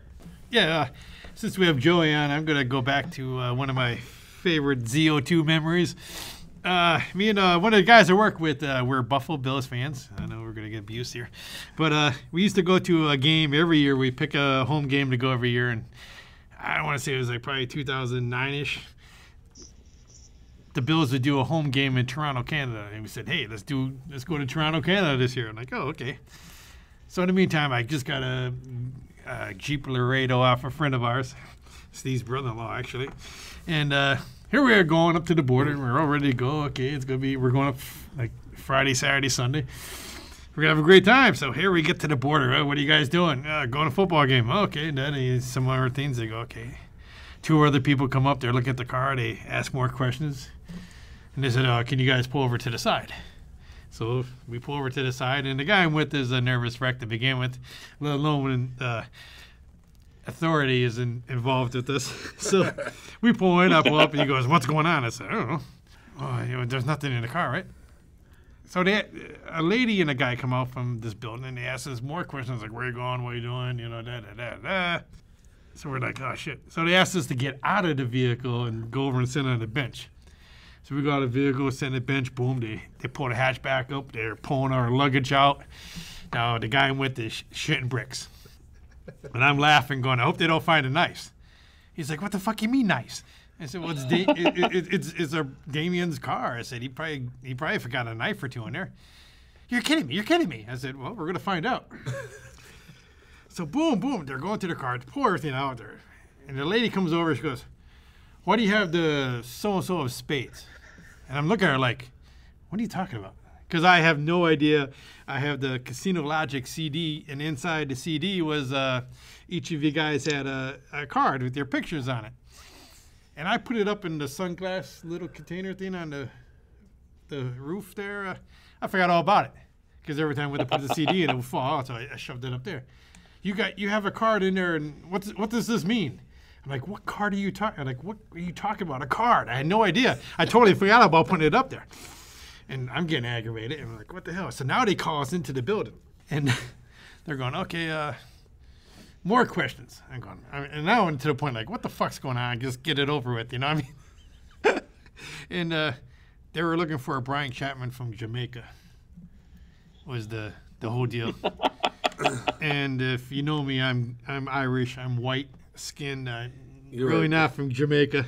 Yeah, uh, since we have Joey on, I'm going to go back to uh, one of my favorite ZO2 memories. Uh, me and uh, one of the guys I work with, uh, we're Buffalo Bills fans. I know we're going to get abused here. But uh, we used to go to a game every year. We pick a home game to go every year. And I want to say it was like probably 2009 ish. The Bills would do a home game in Toronto, Canada. And we said, hey, let's do let's go to Toronto, Canada this year. I'm like, oh, okay. So in the meantime, I just got a, a Jeep Laredo off a friend of ours, Steve's brother-in-law actually, and uh, here we are going up to the border. and We're all ready to go. Okay, it's gonna be we're going up like Friday, Saturday, Sunday. We're gonna have a great time. So here we get to the border. Oh, what are you guys doing? Uh, going to football game. Okay, and then some other things. They go okay. Two other people come up. They look at the car. They ask more questions, and they said, uh, "Can you guys pull over to the side?" So we pull over to the side, and the guy I'm with is a nervous wreck to begin with, let alone when uh, authority is in, involved with this. So we pull in, I pull up, and he goes, "What's going on?" I said, "I don't know. Oh, you know, there's nothing in the car, right?" So they, a lady and a guy come out from this building, and they ask us more questions like, "Where you going? What you doing?" You know, da da da da. So we're like, "Oh shit!" So they asked us to get out of the vehicle and go over and sit on the bench. So we got a vehicle, send a bench, boom, they, they pull the hatchback up, they're pulling our luggage out. Now the guy went to sh- shitting bricks. And I'm laughing, going, I hope they don't find a knife. He's like, what the fuck you mean nice? I said, well, it's, da- it, it, it- it's, it's a Damien's car. I said, he probably, he probably forgot a knife or two in there. You're kidding me. You're kidding me. I said, well, we're going to find out. so boom, boom, they're going to the car to pour everything out there. And the lady comes over, she goes, why do you have the so-and-so of spades? And I'm looking at her like, what are you talking about? Because I have no idea. I have the Casino Logic CD, and inside the CD was uh, each of you guys had a, a card with your pictures on it. And I put it up in the sunglass little container thing on the the roof there. Uh, I forgot all about it because every time to put the CD in, it would fall out. So I, I shoved it up there. You got you have a card in there, and what does this mean? I'm like, what card are you talking? Like, what are you talking about? A card? I had no idea. I totally forgot about putting it up there. And I'm getting aggravated. And I'm like, what the hell? So now they call us into the building, and they're going, okay, uh, more questions. I'm going, I mean, and now I'm to the point like, what the fuck's going on? Just get it over with, you know what I mean? and uh, they were looking for a Brian Chapman from Jamaica. Was the the whole deal. and if you know me, I'm I'm Irish. I'm white skinned. Uh, You're really right. not from Jamaica.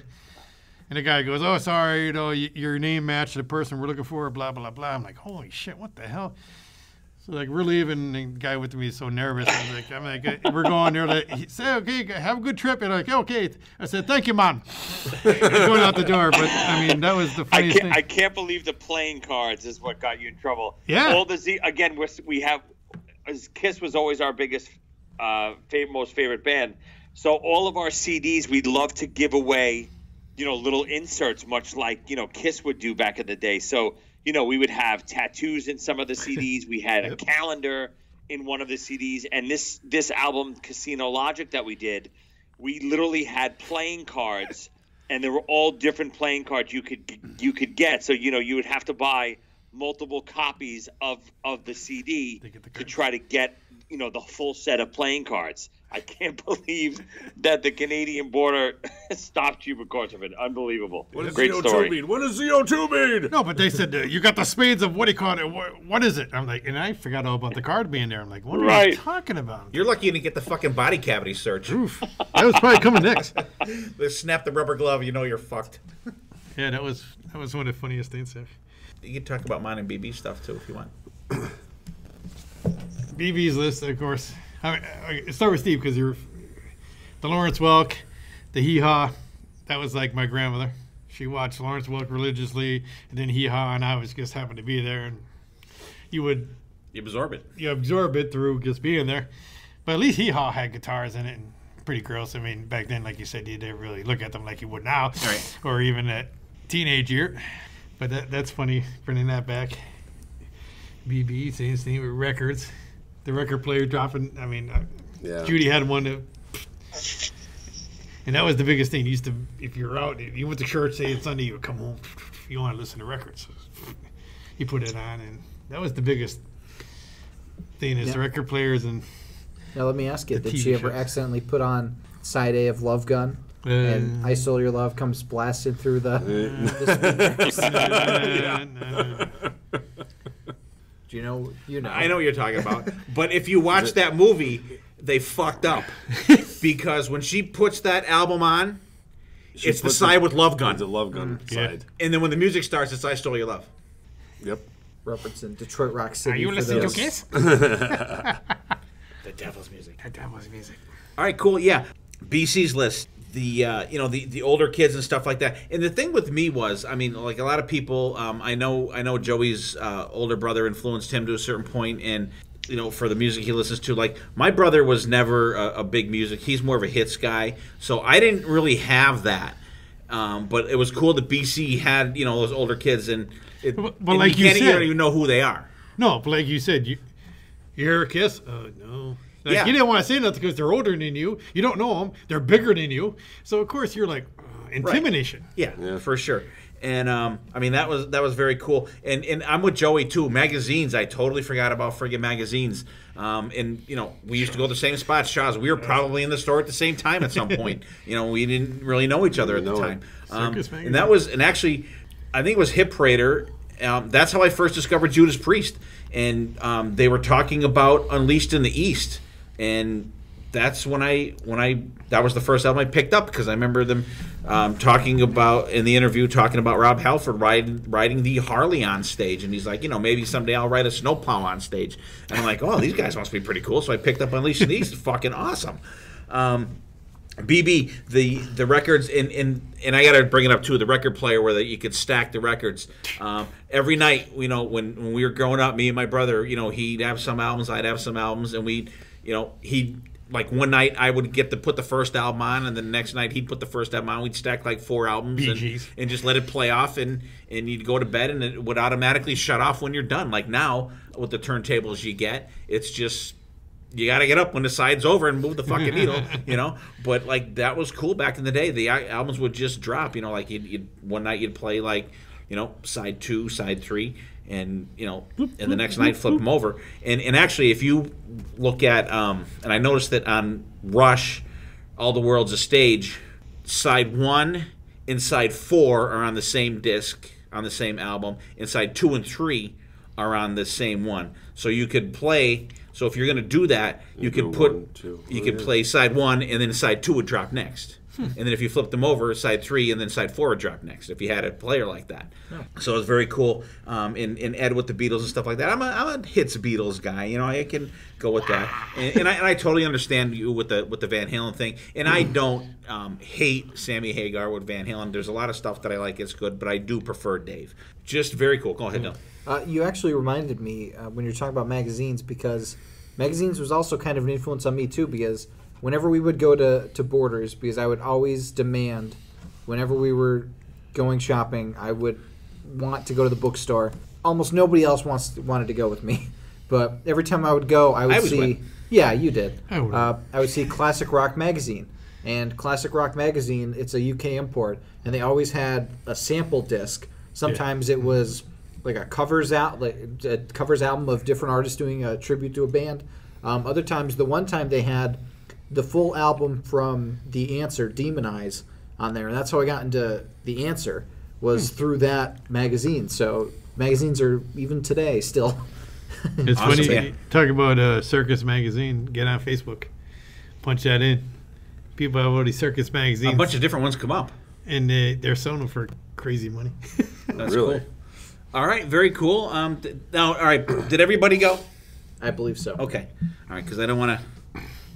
And the guy goes, "Oh, sorry, you know, y- your name matched the person we're looking for." Blah blah blah. I'm like, "Holy shit, what the hell?" So like we're leaving, and the guy with me is so nervous. I'm like, I'm like, "Uh, we're going there. Like, he said, "Okay, have a good trip." And I'm like, "Okay." I said, "Thank you, man." going out the door, but I mean, that was the I funniest can't, thing. I can't believe the playing cards is what got you in trouble. Yeah. All the Z again. We're, we have as Kiss was always our biggest, uh, favorite, most favorite band. So all of our CDs, we'd love to give away, you know, little inserts, much like you know Kiss would do back in the day. So you know, we would have tattoos in some of the CDs. We had a calendar in one of the CDs, and this this album, Casino Logic, that we did, we literally had playing cards and they were all different playing cards you could you could get. So you know you would have to buy multiple copies of of the CD the to try to get you know the full set of playing cards. I can't believe that the Canadian border stopped you because of it. Unbelievable. What does Great ZO2 story. mean? What does ZO2 mean? No, but they said uh, you got the spades of what do you call it? What, what is it? I'm like, and I forgot all about the card being there. I'm like, what are you talking about? You're lucky you didn't get the fucking body cavity search. Oof. That was probably coming next. They snap the rubber glove, you know you're fucked. Yeah, that was that was one of the funniest things. There. You can talk about mine and BB stuff too if you want. BB's list, of course. I mean, start with Steve because you're the Lawrence Welk, the Hee Haw. That was like my grandmother. She watched Lawrence Welk religiously, and then Hee Haw, and I was just happened to be there, and you would You absorb it. you absorb it through just being there. But at least Hee Haw had guitars in it and pretty girls. I mean, back then, like you said, you didn't really look at them like you would now, Right. or even at teenage year. But that, that's funny, bringing that back. BB, same thing with records. The record player dropping, I mean, uh, Yeah. Judy had one that. And that was the biggest thing. You used to, if you're out, if you went to church, say it's Sunday, you would come home. You want to listen to records. You put it on, and that was the biggest thing is Yeah. the record players and Now let me ask you: Did TV she ever shows. accidentally put on side A of Love Gun, and Uh, "I Stole Your Love" comes blasting through the? the speakers? Do you know? You know. I know what you're talking about. but if you watch that movie, they fucked up. because when she puts that album on, She it's the put side with Love Gun. The love gun Yeah. side. And then when the music starts, it's I Stole Your Love. Yep. referencing Detroit Rock City. Are you for listening to those- Kiss? The devil's music. That devil's music. All right, cool. Yeah, BC's list. The uh, you know the, the older kids and stuff like that. And the thing with me was, I mean, like a lot of people, um, I know I know Joey's uh, older brother influenced him to a certain point, and you know for the music he listens to. Like my brother was never a, a big music. He's more of a hits guy, so I didn't really have that. Um, but it was cool that BC had you know those older kids, and, it, But- but and like you can't said- even know who they are. No, but like you said, you you hear a Kiss? Uh, no. Like, Yeah. You didn't want to say nothing because they're older than you. You don't know them. They're bigger than you. So of course you're like uh, intimidation. Yeah, for sure. And um, I mean that was that was very cool. And and I'm with Joey too. Magazines, I totally forgot about friggin' magazines. Um, and you know we used to go to the same spot, Shaw's. We were probably in the store at the same time at some point. you know we didn't really know each other at the time. Um, Circus magazine. and that was and actually I think it was Hit Parader. Um, that's how I first discovered Judas Priest, and um, they were talking about Unleashed in the East, and that's when I when I that was the first album I picked up because I remember them um, talking about in the interview talking about Rob Halford riding riding the Harley on stage, and he's like, you know, maybe someday I'll ride a snowplow on stage, and I'm like, oh, these guys must be pretty cool. So I picked up Unleashed in the East, fucking awesome. Um, BB, the the records, and and and I got to bring it up too. The record player where that you could stack the records. Um, every night, you know, when when we were growing up, me and my brother, you know, he'd have some albums, I'd have some albums, and we, you know, he like one night I would get to put the first album on, and the next night he'd put the first album on. We'd stack like four albums and, and just let it play off, and and you'd go to bed, and it would automatically shut off when you're done. Like now with the turntables you get, it's just you got to get up when the side's over and move the fucking needle, you know. But like that was cool back in the day. The albums would just drop, you know. Like you'd, you'd one night you'd play like, you know, side two, side three, and you know, and the next night flip them over. And and actually, if you look at, um, and I noticed that on Rush, All the World's a Stage, side one and side four are on the same disc on the same album, Inside two and three are on the same one. So you could play. So if you're going to do that, you could do put one, two. you Oh, could yeah. play side one, and then side two would drop next. And then if you flipped them over, side three and then side four would drop next. If you had a player like that, so it was very cool. Um, and, and Ed with the Beatles and stuff like that. I'm a, I'm a hits Beatles guy. You know, I can go with that. And, and I and I totally understand you with the with the Van Halen thing. And I don't um, hate Sammy Hagar with Van Halen. There's a lot of stuff that I like. It's good, but I do prefer Dave. Just very cool. Go ahead, Dylan. Uh, you actually reminded me uh, when you're talking about magazines because magazines was also kind of an influence on me too because whenever we would go to, to Borders because I would always demand whenever we were going shopping I would want to go to the bookstore. Almost nobody else wants wanted to go with me, but every time I would go I would I see. with. Yeah, you did. I would. Uh, I would see Classic Rock magazine. And Classic Rock magazine, it's a UK import, and they always had a sample disc. Sometimes it was like a covers out, like a covers album of different artists doing a tribute to a band. Um, other times, the one time they had the full album from The Answer, Demonize, on there, and that's how I got into The Answer was through that magazine. So magazines are even today still. It's Awesome, funny. yeah. Talk about uh, Circus Magazine. Get on Facebook. Punch that in. People have all these Circus magazines, A bunch of different ones come up. and they, they're selling them for crazy money. That's Really? cool. All right, very cool. Um, th- now, all right, did everybody go? I believe so. Okay. All right, because I don't want to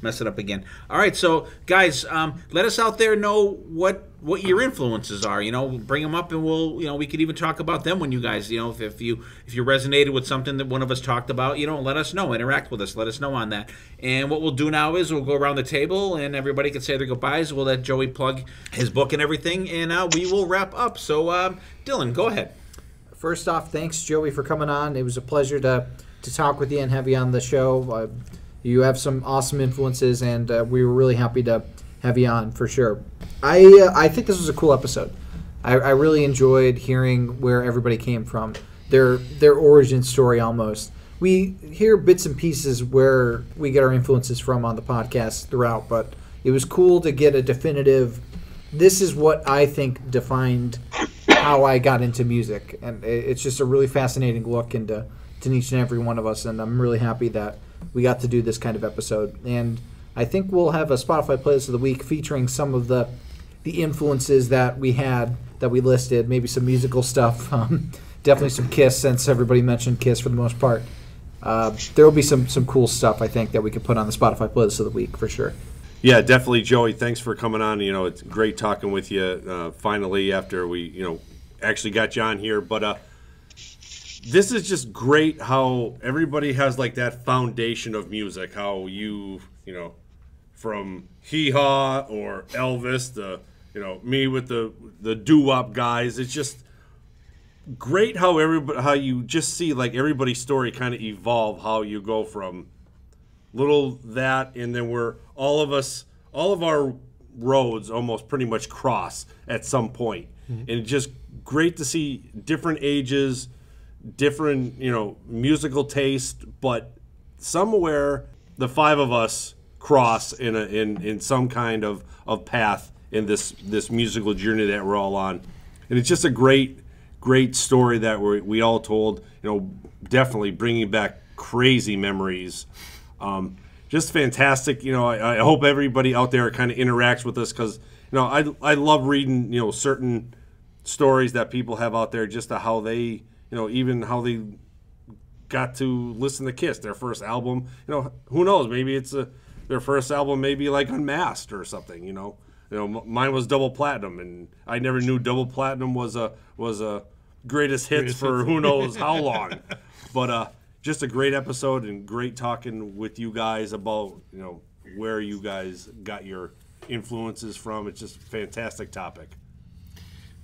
mess it up again. All right, so guys, um, let us out there know what what your influences are. You know, bring them up, and we'll you know we could even talk about them when you guys you know if, if you if you resonated with something that one of us talked about, you know, let us know. Interact with us. Let us know on that. And what we'll do now is we'll go around the table, and everybody can say their goodbyes. We'll let Joey plug his book and everything, and uh, we will wrap up. So, um, Dylan, go ahead. First off, thanks Joey for coming on. It was a pleasure to to talk with you and have you on the show. Uh, you have some awesome influences, and uh, we were really happy to have you on for sure. I uh, I think this was a cool episode. I, I really enjoyed hearing where everybody came from, their their origin story almost. We hear bits and pieces where we get our influences from on the podcast throughout, but it was cool to get a definitive. This is what I think defined how I got into music, and it- it's just a really fascinating look into to each and every one of us. And I'm really happy that we got to do this kind of episode. And I think we'll have a Spotify playlist of the week featuring some of the the influences that we had that we listed, maybe some musical stuff, um, definitely some Kiss since everybody mentioned Kiss for the most part. Uh, there will be some some cool stuff I think that we could put on the Spotify playlist of the week for sure. Yeah, definitely, Joey. Thanks for coming on. You know, it's great talking with you. Uh, finally, after we, you know, actually got you on here, but uh, this is just great. How everybody has like that foundation of music. How you, you know, from Hee Haw or Elvis, the, you know, me with the the doo wop guys. It's just great how everybody how you just see like everybody's story kind of evolve. How you go from little that and then we're all of us all of our roads almost pretty much cross at some point mm-hmm. and it's just great to see different ages different you know musical taste but somewhere the five of us cross in a in in some kind of of path in this this musical journey that we're all on and it's just a great great story that we we all told. You know, definitely bringing back crazy memories. Um, just fantastic. You know, I, I hope everybody out there kind of interacts with us because you know I I love reading you know certain stories that people have out there just to how they you know even how they got to listen to Kiss, their first album. You know, who knows? Maybe it's a, their first album, maybe like Unmasked or something. You know, you know, m- mine was double platinum, and I never knew double platinum was a was a greatest hits Greatest for hits. who knows how long. but uh, just a great episode and great talking with you guys about you know where you guys got your influences from. It's just a fantastic topic.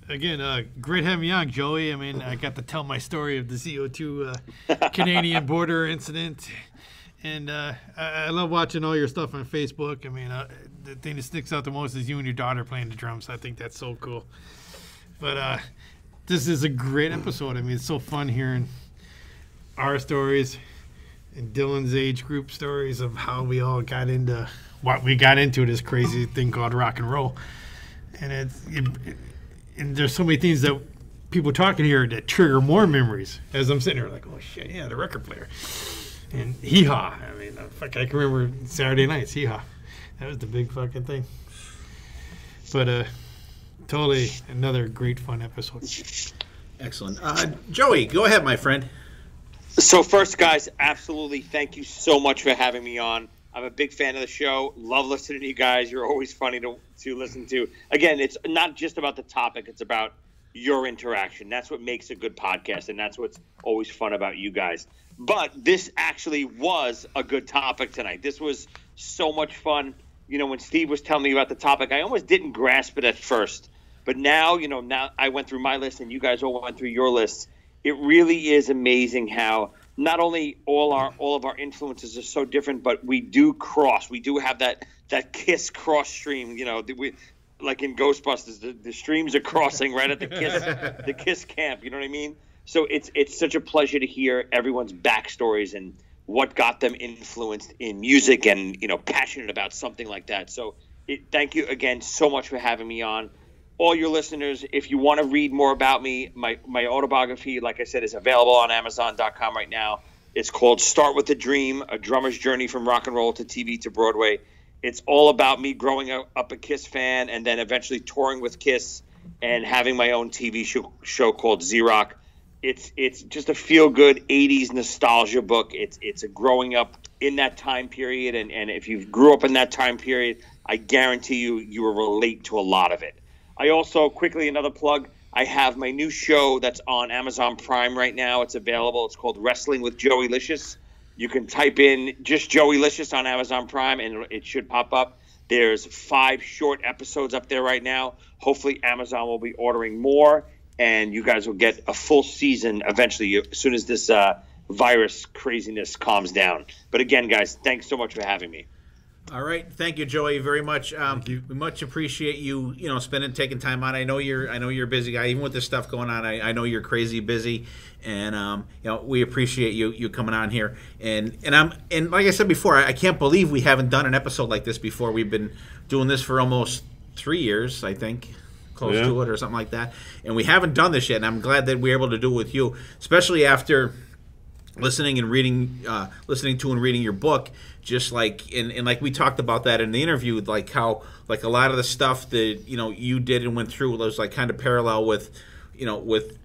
Again, uh, great having you on, Joey. I mean, I got to tell my story of the ZO2 uh, Canadian border incident. And uh, I, I love watching all your stuff on Facebook. I mean, uh, the thing that sticks out the most is you and your daughter playing the drums. I think that's so cool. But uh, this is a great episode. I mean, it's so fun hearing our stories and Dylan's age group stories of how we all got into what we got into this crazy thing called rock and roll. And it's it, and there's so many things that people talking here that trigger more memories. As I'm sitting here like, oh shit, yeah, the record player and hee haw. I mean, fuck, I can remember Saturday nights hee haw. That was the big fucking thing. But uh, totally another great fun episode. Excellent. Uh, Joey, go ahead, my friend. So first, guys, absolutely thank you so much for having me on. I'm a big fan of the show. Love listening to you guys. You're always funny to to listen to. Again, it's not just about the topic; it's about your interaction. That's what makes a good podcast, and that's what's always fun about you guys. But this actually was a good topic tonight. This was so much fun. You know, when Steve was telling me about the topic, I almost didn't grasp it at first. But now, you know, now I went through my list and you guys all went through your lists. It really is amazing how not only all our all of our influences are so different, but we do cross. We do have that that kiss cross stream. You know, we like in Ghostbusters, the, the streams are crossing right at the kiss the kiss camp. You know what I mean? So it's it's such a pleasure to hear everyone's backstories and what got them influenced in music and you know passionate about something like that. So it, thank you again so much for having me on. All your listeners, if you want to read more about me, my my autobiography, like I said, is available on Amazon.com right now. It's called "Start with a Dream: A Drummer's Journey from Rock and Roll to TV to Broadway." It's all about me growing up, a Kiss fan and then eventually touring with Kiss and having my own TV show, show called Z Rock it's it's just a feel good 80s nostalgia book it's it's a growing up in that time period and and if you grew up in that time period i guarantee you you will relate to a lot of it i also quickly another plug. I have my new show that's on amazon prime right now. It's available. It's called wrestling with Joeylicious. You can type in just Joeylicious on amazon prime and it should pop up. There's five short episodes up there right now. Hopefully amazon will be ordering more and you guys will get a full season eventually as soon as this uh, virus craziness calms down. But again, guys, thanks so much for having me. All right, thank you, Joey, very much. Um, We much appreciate you, you know, spending taking time on. I know you're, I know you're a busy guy. Even with this stuff going on, I, I know you're crazy busy, and um, you know, we appreciate you you coming on here. And and I'm and like I said before, I, I can't believe we haven't done an episode like this before. We've been doing this for almost three years, I think. Close Yeah. to it, or something like that, and we haven't done this yet. And I'm glad that we're able to do it with you, especially after listening and reading uh, listening to and reading your book just like and, and like we talked about that in the interview like how like a lot of the stuff that you know you did and went through was like kind of parallel with you know with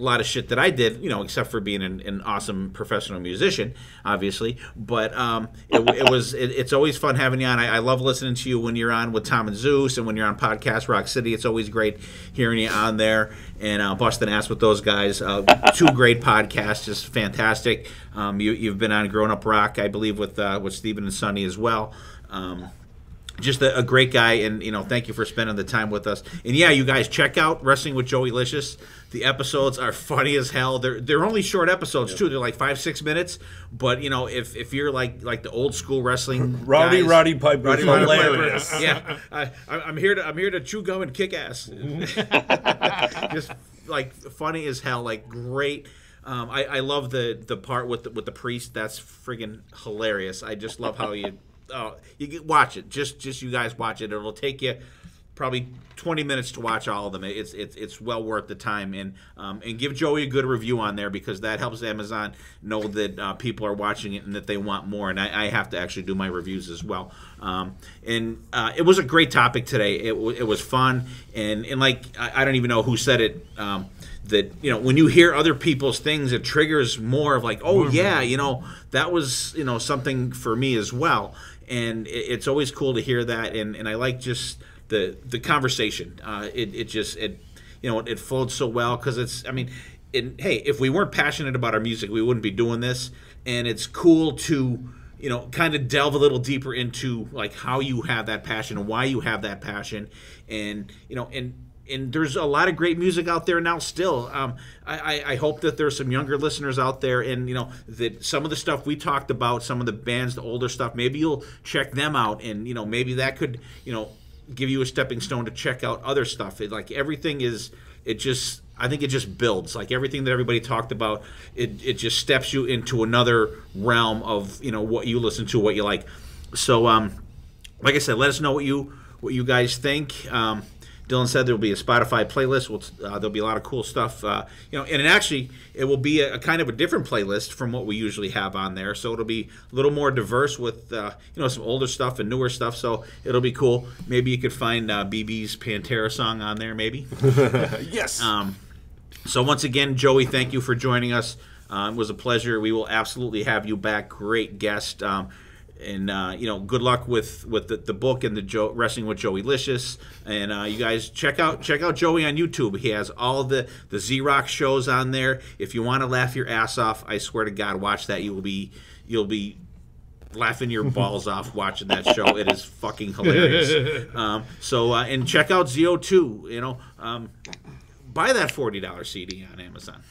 a lot of shit that I did, you know, except for being an, an awesome professional musician, obviously. But um, it, it was it, it's always fun having you on. I, I love listening to you when you're on with Tom and Zeus, and when you're on podcast Rock City. It's always great hearing you on there and uh, busting ass with those guys. Uh, two great podcasts, just fantastic. Um, you, you've been on Grown Up Rock, I believe, with uh, with Stephen and Sonny as well. Um, just a, a great guy, and you know, thank you for spending the time with us. And yeah, you guys check out Wrestling with Joeylicious. The episodes are funny as hell. They're they're only short episodes too. They're like five six minutes. But you know, if if you're like like the old school wrestling Rowdy guys- Roddy Piper Roddy Piper, hilarious. yeah, I, I- I'm here to I'm here to chew gum and kick ass. just like funny as hell, like great. Um, I, I love the the part with the, with the priest. That's friggin' hilarious. I just love how you oh you get, watch it. Just just you guys watch it. It'll take you probably 20 minutes to watch all of them. It's it's it's well worth the time, and um, and give Joey a good review on there because that helps Amazon know that uh, people are watching it and that they want more. And I, I have to actually do my reviews as well. Um, and uh, it was a great topic today. It, it was fun, and and like I, I don't even know who said it. Um, that you know when you hear other people's things it triggers more of like oh yeah you know that was you know something for me as well and it's always cool to hear that and, and i like just the the conversation uh, it, it just it you know it flowed so well because it's i mean it, hey if we weren't passionate about our music we wouldn't be doing this. And it's cool to you know kind of delve a little deeper into like how you have that passion and why you have that passion. And you know and and there's a lot of great music out there now still. Um, I- I hope that there's some younger listeners out there and you know that some of the stuff we talked about some of the bands the older stuff maybe you'll check them out and you know maybe that could you know give you a stepping stone to check out other stuff it, like everything is it just I think it just builds like everything that everybody talked about. It it just steps you into another realm of you know what you listen to, what you like. So um, like I said, let us know what you what you guys think. Um, Dylan said there will be a Spotify playlist. We'll, uh, there'll be a lot of cool stuff, uh, you know, and it actually it will be a, a kind of a different playlist from what we usually have on there. So it'll be a little more diverse with uh, you know some older stuff and newer stuff. So it'll be cool. Maybe you could find uh, BB's Pantera song on there. Maybe. Yes. Um, so once again, Joey, thank you for joining us. Uh, it was a pleasure. We will absolutely have you back. Great guest. Um, and uh, you know, good luck with with the, the book and the Joe, wrestling with Joeylicious. And uh, you guys check out check out Joey on YouTube. He has all the the Z Rock shows on there. If you want to laugh your ass off, I swear to God, watch that. You will be you'll be laughing your balls off watching that show. It is fucking hilarious. Um, so uh, and check out ZO2. You know, um, buy that forty dollars CD on Amazon.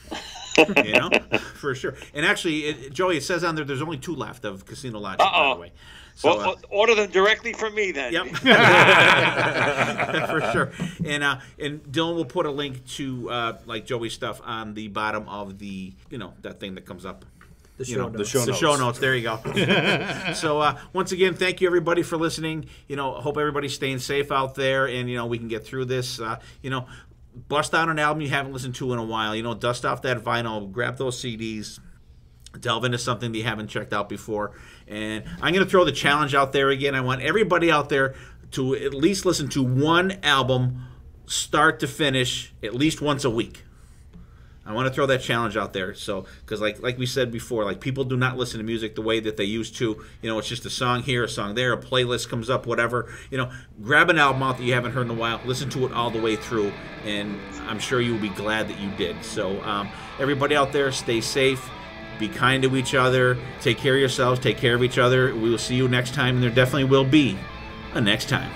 you know, for sure. And actually, it, Joey, it says on there there's only two left of Casino Logic, by Uh-oh. the way. So, well, uh, order them directly from me then. Yep, for sure. And uh, and Dylan will put a link to uh, like Joey's stuff on the bottom of the you know that thing that comes up. The You show know, notes. show the show notes. There you go. so uh, once again, thank you everybody for listening. You know, hope everybody's staying safe out there, and you know we can get through this. Uh, you know, bust out an album you haven't listened to in a while. You know, dust off that vinyl, grab those CDs delve into something that you haven't checked out before. And I'm going to throw the challenge out there again. I want everybody out there to at least listen to one album start to finish at least once a week. I want to throw that challenge out there. So, because like like we said before, like people do not listen to music the way that they used to. You know, it's just a song here, a song there, a playlist comes up, whatever. You know, grab an album out that you haven't heard in a while, listen to it all the way through, and I'm sure you will be glad that you did. So, um, everybody out there, stay safe, be kind to each other, take care of yourselves, take care of each other. We will see you next time, and there definitely will be a next time.